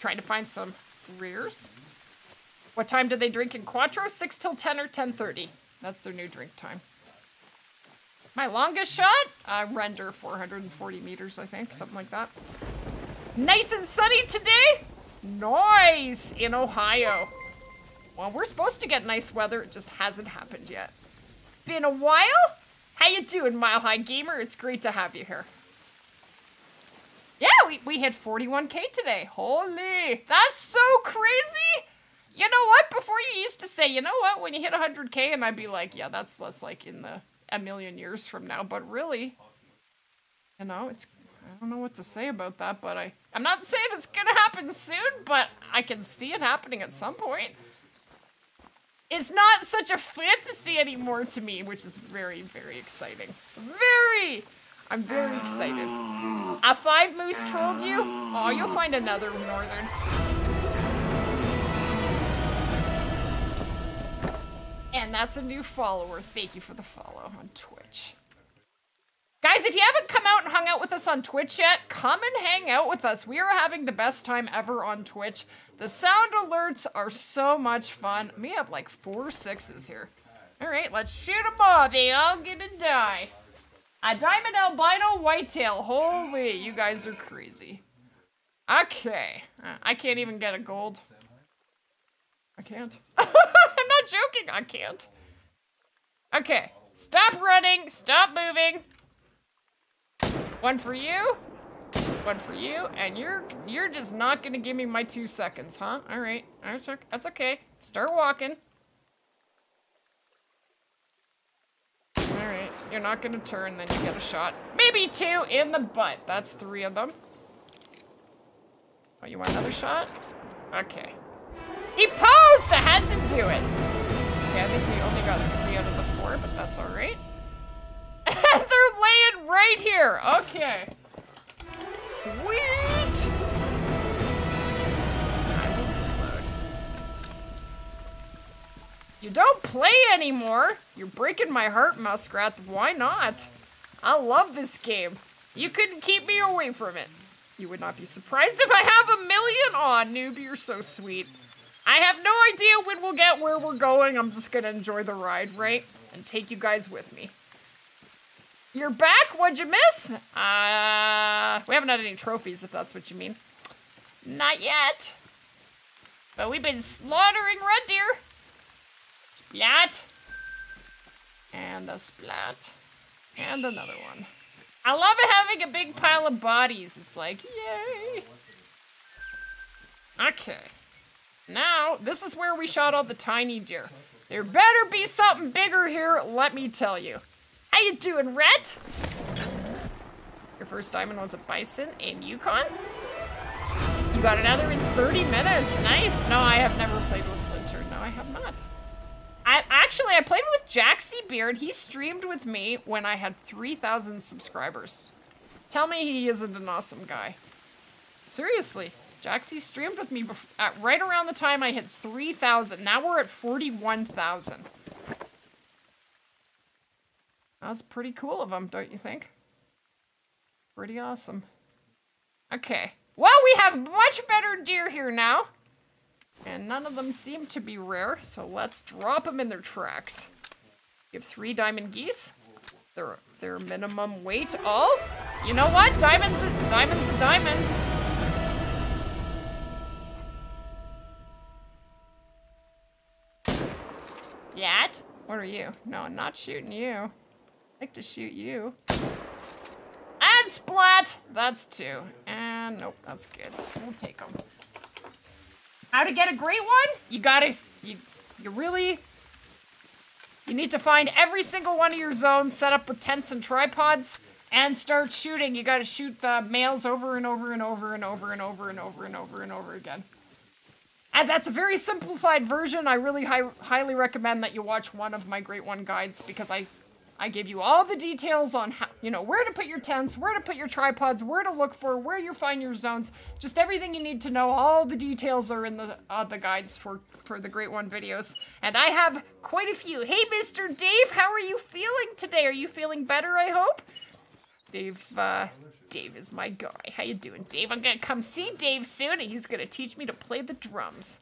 Trying to find some rears. What time do they drink in Cuatro? 6 till 10 or 10.30. That's their new drink time. My longest shot? Uh, render 440 meters, I think. Something like that. Nice and sunny today? Nice! In Ohio. Well, we're supposed to get nice weather. It just hasn't happened yet. Been a while? How you doing, Mile High Gamer? It's great to have you here. Yeah, we, we hit 41k today. Holy, that's so crazy. You know what? Before you used to say, you know what, when you hit 100k, and I'd be like, yeah, that's that's like in the a million years from now. But really, you know, it's don't know what to say about that. But I I'm not saying it's gonna happen soon, but I can see it happening at some point. It's not such a fantasy anymore to me, which is very very exciting. Very. I'm very excited. A five moose trolled you? Oh, you'll find another northern. And that's a new follower. Thank you for the follow on Twitch. Guys, if you haven't come out and hung out with us on Twitch yet, come and hang out with us. We are having the best time ever on Twitch. The sound alerts are so much fun. We have like four sixes here. All right, let's shoot them all. They all gonna die. A diamond albino whitetail. Holy, you guys are crazy. Okay. Uh, I can't even get a gold. I can't. I'm not joking. I can't. Okay. Stop running. Stop moving. One for you. One for you. And you're you're just not gonna give me my two seconds, huh? Alright. That's okay. Start walking. Alright. You're not gonna turn, then you get a shot. Maybe two in the butt. That's three of them. Oh, you want another shot? Okay. He posed! I had to do it. Okay, I think we only got three out of the four, but that's alright. They're laying right here. Okay. Sweet! You don't play anymore. You're breaking my heart, Muskrat. Why not? I love this game. You couldn't keep me away from it. You would not be surprised if I have a million. Aw, noob, you're so sweet. I have no idea when we'll get where we're going. I'm just gonna enjoy the ride, right? And take you guys with me. You're back? What'd you miss? Uh, we haven't had any trophies, if that's what you mean. Not yet. But we've been slaughtering red deer. Splat. And a splat. And another one. I love having a big pile of bodies. It's like, yay. Okay. Now, this is where we shot all the tiny deer. There better be something bigger here, let me tell you. How you doing, Rhett? Your first diamond was a bison in Yukon? You got another in 30 minutes. Nice. No, I have never played with Flinter. No, I have not. I actually I played with Jaxie Beard. He streamed with me when I had 3,000 subscribers. Tell me he isn't an awesome guy. Seriously. Jaxie streamed with me at right around the time I hit 3,000. Now we're at 41,000. That's pretty cool of them, don't you think? Pretty awesome. Okay. Well, we have much better deer here now. And none of them seem to be rare, so let's drop them in their tracks. Give three diamond geese. Their, their minimum weight. Oh, you know what? Diamond's a, diamond's a diamond. Yat? What are you? No, I'm not shooting you. Like to shoot you. And splat! That's two. And nope, that's good. We'll take them. How to get a great one? You gotta, you, you really, you need to find every single one of your zones, set up with tents and tripods, and start shooting. You gotta shoot the males over and over and over and over and over and over and over and over again. And that's a very simplified version. I really hi highly recommend that you watch one of my Great One guides because I I give you all the details on how, you know, where to put your tents, where to put your tripods, where to look for, where you find your zones, just everything you need to know. All the details are in the uh, the guides for for the Great One videos. And I have quite a few. Hey, Mr. Dave, how are you feeling today? Are you feeling better, I hope? Dave, uh, Dave is my guy. How you doing, Dave? I'm gonna come see Dave soon, and he's gonna teach me to play the drums.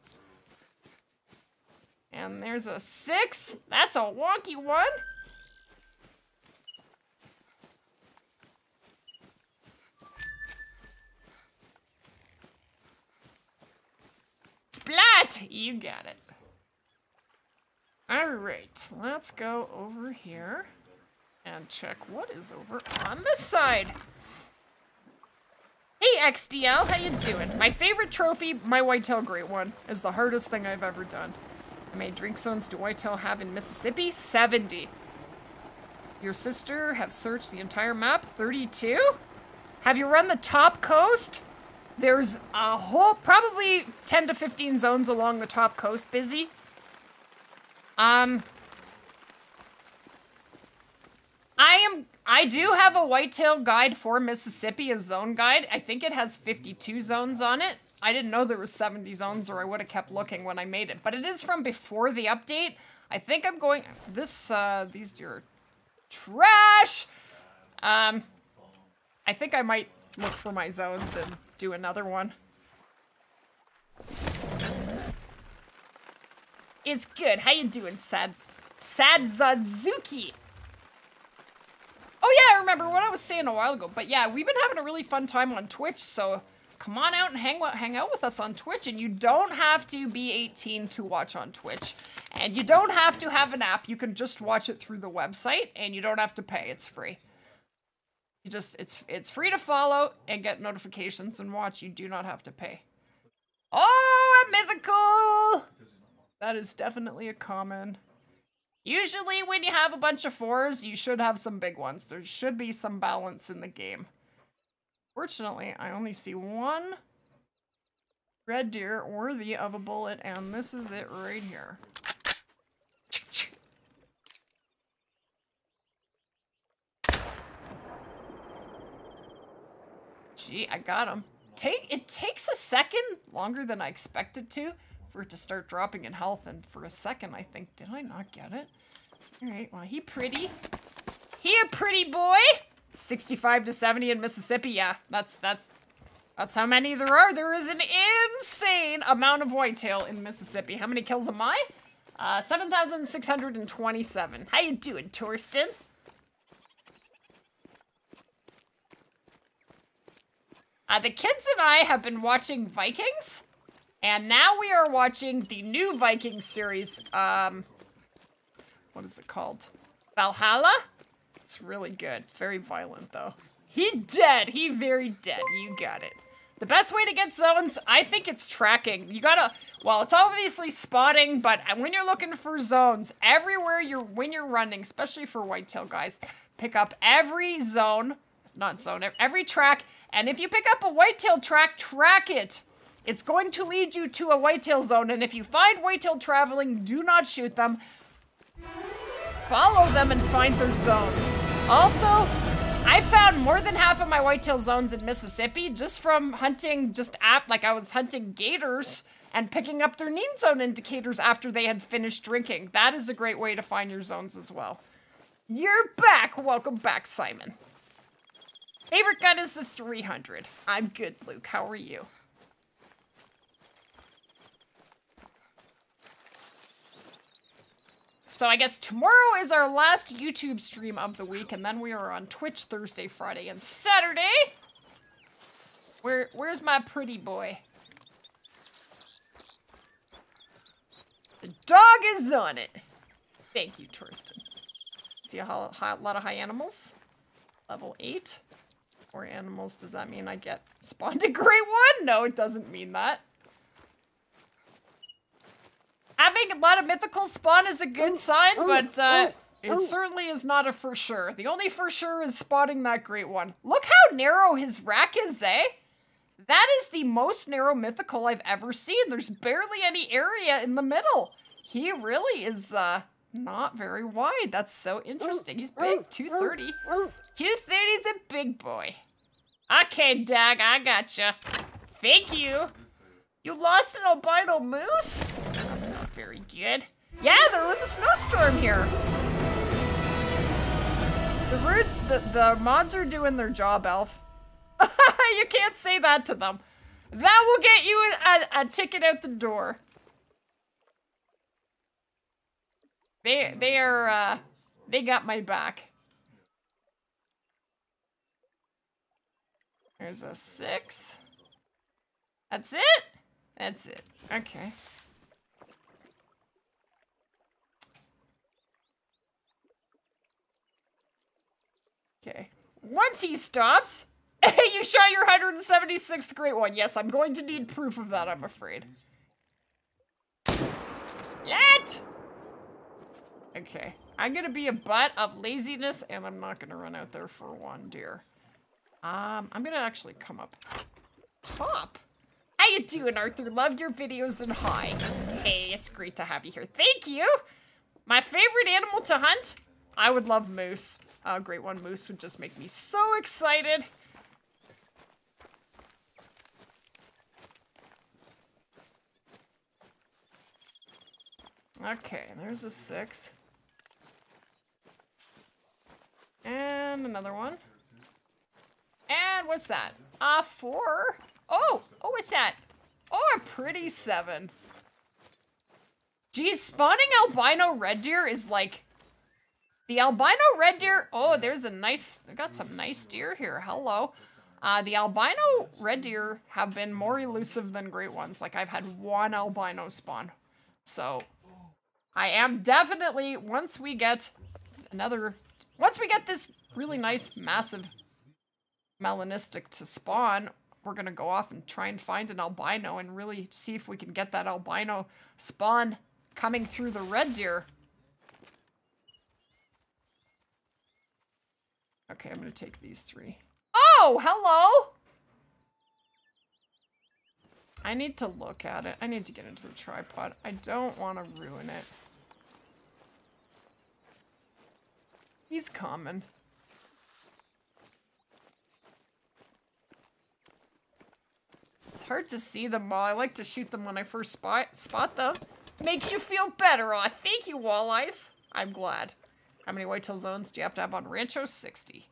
And there's a six. That's a wonky one. Splat! You got it. Alright, let's go over here and check what is over on this side. Hey XDL, how you doing? My favorite trophy, my whitetail great one, is the hardest thing I've ever done. How many drink zones do whitetail have in Mississippi? 70. Your sister have searched the entire map? 32? Have you run the top coast? There's a whole, probably 10 to 15 zones along the top coast, busy. Um, I am, I do have a whitetail guide for Mississippi, a zone guide. I think it has 52 zones on it. I didn't know there was 70 zones or I would have kept looking when I made it, but it is from before the update. I think I'm going, this, uh, these deer are trash. Um, I think I might look for my zones and do another one. It's good. How you doing, Sad Sad Zadzuki? Oh yeah, I remember what I was saying a while ago. But yeah, we've been having a really fun time on Twitch, so come on out and hang hang out with us on Twitch. And you don't have to be 18 to watch on Twitch. And you don't have to have an app. You can just watch it through the website, and you don't have to pay. It's free. You just it's it's free to follow and get notifications and watch. You do not have to pay. Oh, a mythical! That is definitely a common. Usually when you have a bunch of fours, you should have some big ones. There should be some balance in the game. Fortunately, I only see one red deer worthy of a bullet, and this is it right here. Gee, I got him. Take It takes a second longer than I expected to for it to start dropping in health, and for a second I think, did I not get it? Alright, well, he pretty. He a pretty boy! 65 to 70 in Mississippi, yeah, that's, that's, that's how many there are. There is an insane amount of whitetail in Mississippi. How many kills am I? Uh, 7,627. How you doing, Torsten? Uh, the kids and I have been watching Vikings, and now we are watching the new Vikings series. Um, what is it called? Valhalla? It's really good. Very violent, though. He dead. He very dead. You got it. The best way to get zones, I think it's tracking. You gotta, well, it's obviously spotting, but when you're looking for zones, everywhere you're, when you're running, especially for whitetail guys, pick up every zone, not zone, every track, and if you pick up a whitetail track, track it. It's going to lead you to a whitetail zone, and if you find whitetail traveling, do not shoot them. Follow them and find their zone. Also, I found more than half of my whitetail zones in Mississippi just from hunting just at, like I was hunting gators and picking up their need zone indicators after they had finished drinking. That is a great way to find your zones as well. You're back! Welcome back, Simon. Favorite gun is the 300. I'm good, Luke. How are you? So I guess tomorrow is our last YouTube stream of the week, and then we are on Twitch Thursday, Friday, and Saturday. Where, where's my pretty boy? The dog is on it. Thank you, Torsten. See a lot of high animals. Level 8. Four animals, does that mean I get spawned a great one? No, it doesn't mean that. Having a lot of mythical spawn is a good sign, but uh, it certainly is not a for sure. The only for sure is spotting that great one. Look how narrow his rack is, eh? That is the most narrow mythical I've ever seen. There's barely any area in the middle. He really is uh, not very wide. That's so interesting. He's big, 230. 230's a big boy. Okay, Doug, I gotcha. Thank you. You lost an albino moose? That's not very good. Yeah, there was a snowstorm here. The rude, the, the mods are doing their job, Elf. you can't say that to them. That will get you a, a ticket out the door. They, they are, uh, they got my back. There's a six. That's it? That's it. Okay. Okay. Once he stops, you shot your 176th great one. Yes, I'm going to need proof of that, I'm afraid. Yet! Okay. I'm gonna be a butt of laziness, and I'm not gonna run out there for one deer. Um, I'm gonna actually come up top. How you doing, Arthur? Love your videos and hi. Hey, it's great to have you here. Thank you! My favorite animal to hunt? I would love moose. A great one moose would just make me so excited. Okay, there's a six. And another one. And what's that? A uh, four. Oh, oh, what's that? Oh, a pretty seven. Geez, spawning albino red deer is like... The albino red deer... Oh, there's a nice... I got some nice deer here. Hello. Uh, the albino red deer have been more elusive than great ones. Like, I've had one albino spawn. So, I am definitely, once we get another, once we get this really nice, massive melanistic to spawn, we're gonna go off and try and find an albino and really see if we can get that albino spawn coming through the red deer. Okay, I'm gonna take these three. Oh, hello! I need to look at it. I need to get into the tripod. I don't want to ruin it. He's coming. Hard to see them all. I like to shoot them when I first spot, spot them. Makes you feel better. Aw, thank you, walleyes. I'm glad. How many whitetail zones do you have to have on Rancho? 60.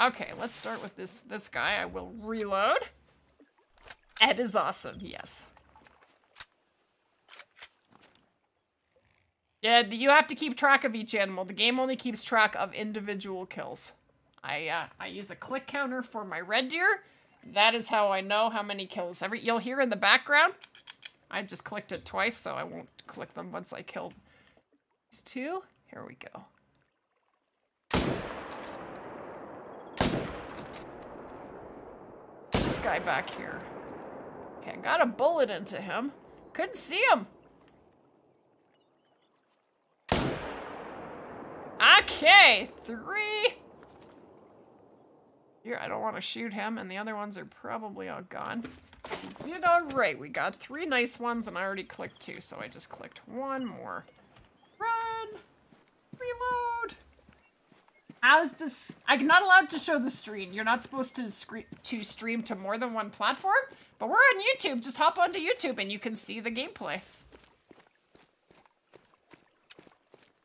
Okay, let's start with this this guy. I will reload. Ed is awesome, yes. Yeah, you have to keep track of each animal. The game only keeps track of individual kills. I uh, I use a click counter for my red deer. That is how I know how many kills. Every you'll hear in the background. I just clicked it twice, so I won't click them once I kill these two. Here we go. This guy back here. Okay, I got a bullet into him. Couldn't see him. Okay, three. Here, I don't want to shoot him, and the other ones are probably all gone. We did all right. We got three nice ones, and I already clicked two, so I just clicked one more. Run! Reload! How's this? I'm not allowed to show the stream. You're not supposed to, to stream to more than one platform, but we're on YouTube. Just hop onto YouTube, and you can see the gameplay.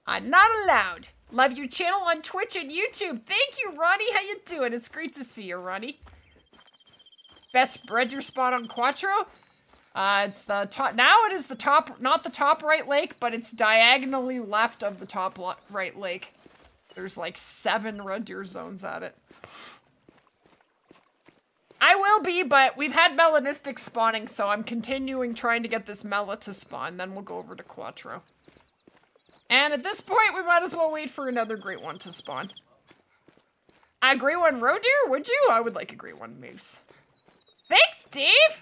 I'm not allowed. Love your channel on Twitch and YouTube. Thank you, Ronnie. How you doing? It's great to see you, Ronnie. Best bread your spot on Cuatro? Uh, it's the top. Now it is the top, not the top right lake, but it's diagonally left of the top right lake. There's like seven red deer zones at it. I will be, but we've had melanistic spawning, so I'm continuing trying to get this mela to spawn. Then we'll go over to Cuatro. And at this point, we might as well wait for another great one to spawn. A great one roe deer, would you? I would like a great one moose. Thanks, Dave!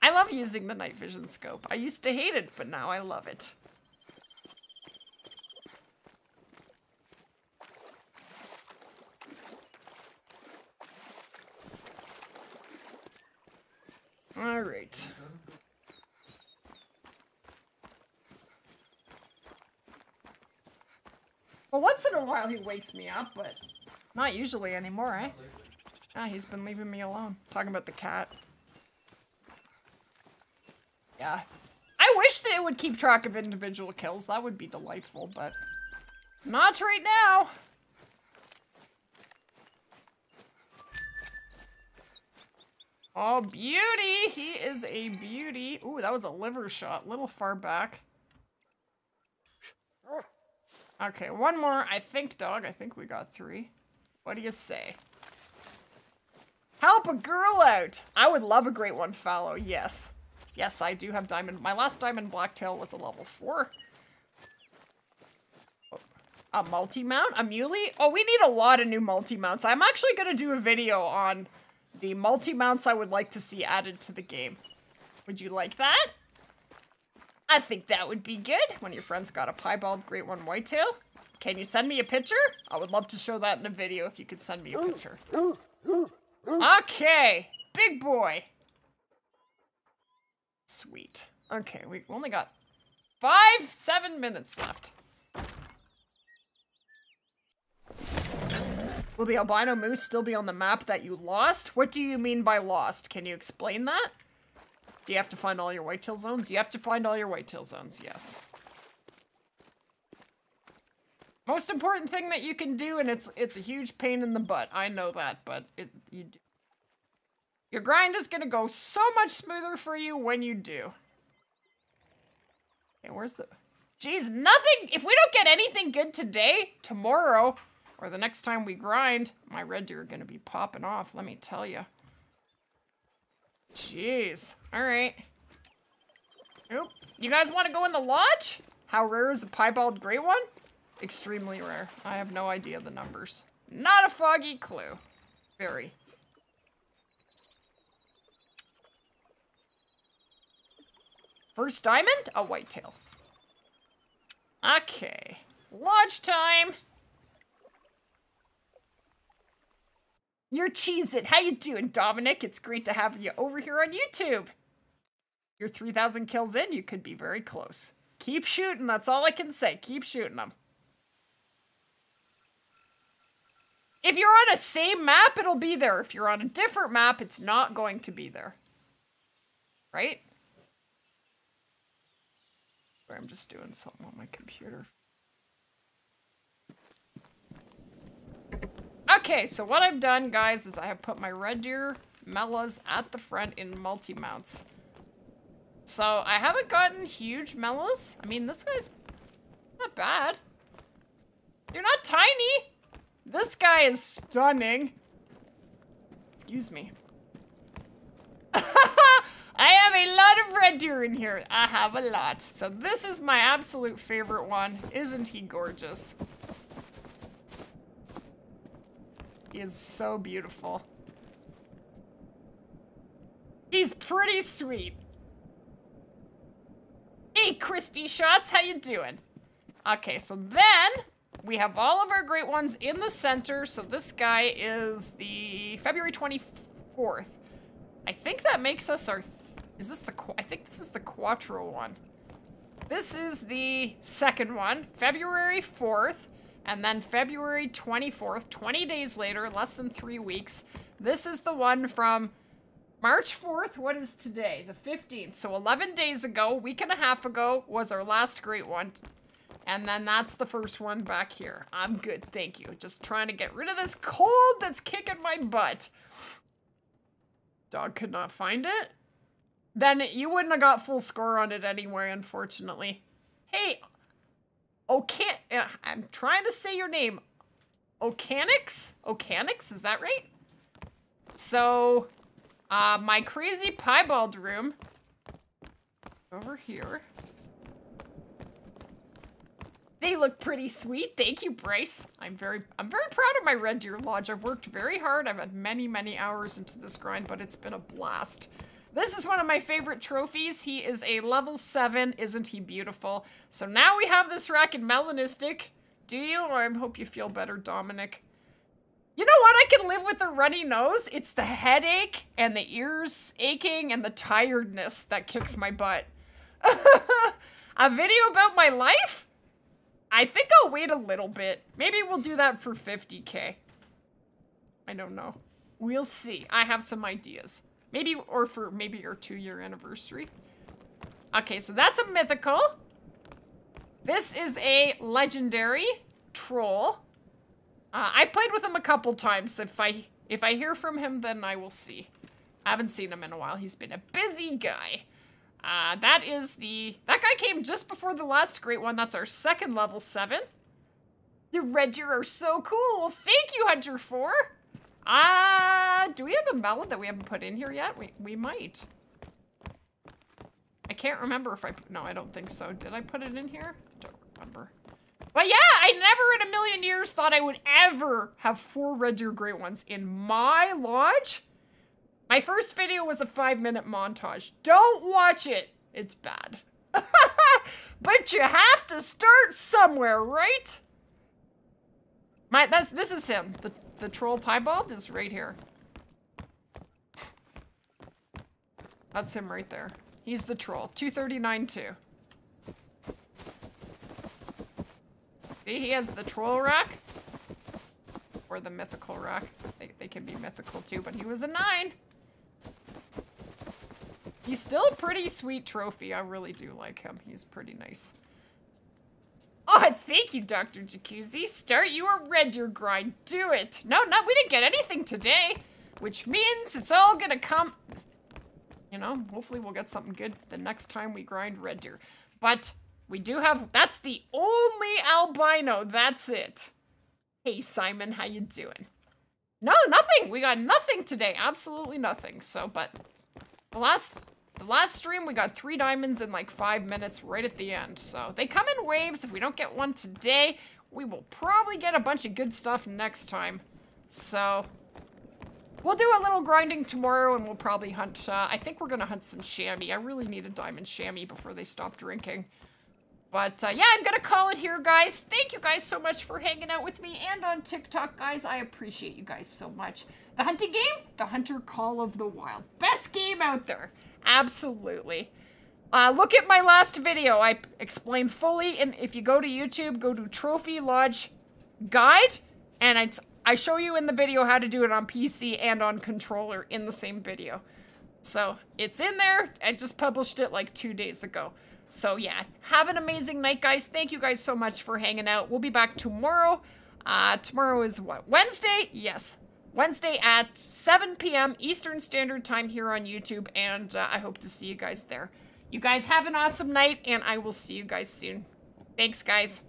I love using the night vision scope. I used to hate it, but now I love it. All right. Well, once in a while he wakes me up, but not usually anymore, eh? Ah, he's been leaving me alone. Talking about the cat. Yeah. I wish that it would keep track of individual kills. That would be delightful, but not right now. Oh, beauty! He is a beauty. Ooh, that was a liver shot. Little far back. Okay, one more. I think, dog. I think we got three. What do you say? Help a girl out! I would love a great one fallow, yes. Yes, I do have diamond. My last diamond blacktail was a level four. A multi-mount? A muley? Oh, we need a lot of new multi-mounts. I'm actually going to do a video on the multi-mounts I would like to see added to the game. Would you like that? I think that would be good. When your friend's got a piebald great one whitetail. Can you send me a picture? I would love to show that in a video if you could send me a picture. Okay, big boy. Sweet. Okay, we only got five, seven minutes left. Will the albino moose still be on the map that you lost? What do you mean by lost? Can you explain that? Do you have to find all your whitetail zones? You have to find all your whitetail zones, yes. Most important thing that you can do, and it's it's a huge pain in the butt. I know that, but it you do. Your grind is gonna go so much smoother for you when you do. Okay, where's the... Jeez, nothing... If we don't get anything good today, tomorrow, or the next time we grind, my red deer are gonna be popping off, let me tell you. Jeez. Alright. Nope. You guys want to go in the lodge? How rare is a piebald great one? Extremely rare. I have no idea the numbers. Not a foggy clue. Very. First diamond? A whitetail. Okay. Lodge time! You're Cheez It. How you doing, Dominic? It's great to have you over here on YouTube. You're 3,000 kills in. You could be very close. Keep shooting. That's all I can say. Keep shooting them. If you're on a same map, it'll be there. If you're on a different map, it's not going to be there. Right? I'm just doing something on my computer. Okay, so what I've done, guys, is I have put my Red Deer Mellas at the front in multi-mounts. So I haven't gotten huge Mellas. I mean, this guy's not bad. You're not tiny. This guy is stunning. Excuse me. I have a lot of red deer in here. I have a lot. So this is my absolute favorite one. Isn't he gorgeous? He is so beautiful. He's pretty sweet. Hey, Crispy Shots, how you doing? Okay, so then we have all of our great ones in the center. So this guy is the February 24th. I think that makes us our is this the, I think this is the Cuatro one. This is the second one, February 4th, and then February 24th, 20 days later, less than three weeks. This is the one from March 4th, what is today? The 15th. So 11 days ago, week and a half ago, was our last great one. And then that's the first one back here. I'm good, thank you. Just trying to get rid of this cold that's kicking my butt. Dog could not find it. Then you wouldn't have got full score on it anyway, unfortunately. Hey, okay, uh, I'm trying to say your name. Ocanix? Ocanix, is that right? So, uh, my crazy piebald room over here. They look pretty sweet. Thank you, Bryce. I'm very I'm very proud of my Red Deer Lodge. I've worked very hard. I've had many, many hours into this grind, but it's been a blast. This is one of my favorite trophies. He is a level 7. Isn't he beautiful? So now we have this racket melanistic. Do you? Or I hope you feel better, Dominic. You know what? I can live with a runny nose. It's the headache and the ears aching and the tiredness that kicks my butt. a video about my life? I think I'll wait a little bit. Maybe we'll do that for 50k. I don't know. We'll see. I have some ideas. Maybe, or for maybe your two year anniversary. Okay, so that's a mythical. This is a legendary troll. Uh, I've played with him a couple times. If I if I hear from him, then I will see. I haven't seen him in a while. He's been a busy guy. Uh, that is the... That guy came just before the last great one. That's our second level 7. The red deer are so cool. Well, thank you, Hunter 4. Ah, uh, do we have a melon that we haven't put in here yet? We, we might. I can't remember if I, put no, I don't think so. Did I put it in here? I don't remember. But yeah, I never in a million years thought I would ever have four Red Deer Great Ones in my lodge. My first video was a five minute montage. Don't watch it. It's bad. but you have to start somewhere, right? My that's this is him. The the troll piebald is right here. That's him right there. He's the troll. 239 too. See, he has the troll rack. Or the mythical rack. They, they can be mythical too, but he was a nine. He's still a pretty sweet trophy. I really do like him. He's pretty nice. Oh, thank you, Dr. Jacuzzi. Start your red deer grind. Do it. No, no, we didn't get anything today. Which means it's all gonna come... You know, hopefully we'll get something good the next time we grind red deer. But we do have... That's the only albino. That's it. Hey, Simon, how you doing? No, nothing. We got nothing today. Absolutely nothing. So, but the last the last stream, we got three diamonds in like five minutes right at the end. So they come in waves. If we don't get one today, we will probably get a bunch of good stuff next time. So we'll do a little grinding tomorrow and we'll probably hunt, uh, I think we're going to hunt some chamois. I really need a diamond chamois before they stop drinking. But uh, yeah, I'm going to call it here, guys. Thank you guys so much for hanging out with me and on TikTok, guys. I appreciate you guys so much. The hunting game, the Hunter Call of the Wild. Best game out there. Absolutely. Uh, look at my last video. I explain fully, and if you go to YouTube, go to Trophy Lodge Guide, and it's, I show you in the video how to do it on PC and on controller in the same video. So, it's in there. I just published it like two days ago. So, yeah. Have an amazing night, guys. Thank you guys so much for hanging out. We'll be back tomorrow. Uh, tomorrow is what? Wednesday? Yes. Wednesday at 7 p.m. Eastern Standard Time here on YouTube, and uh, I hope to see you guys there. You guys have an awesome night, and I will see you guys soon. Thanks, guys.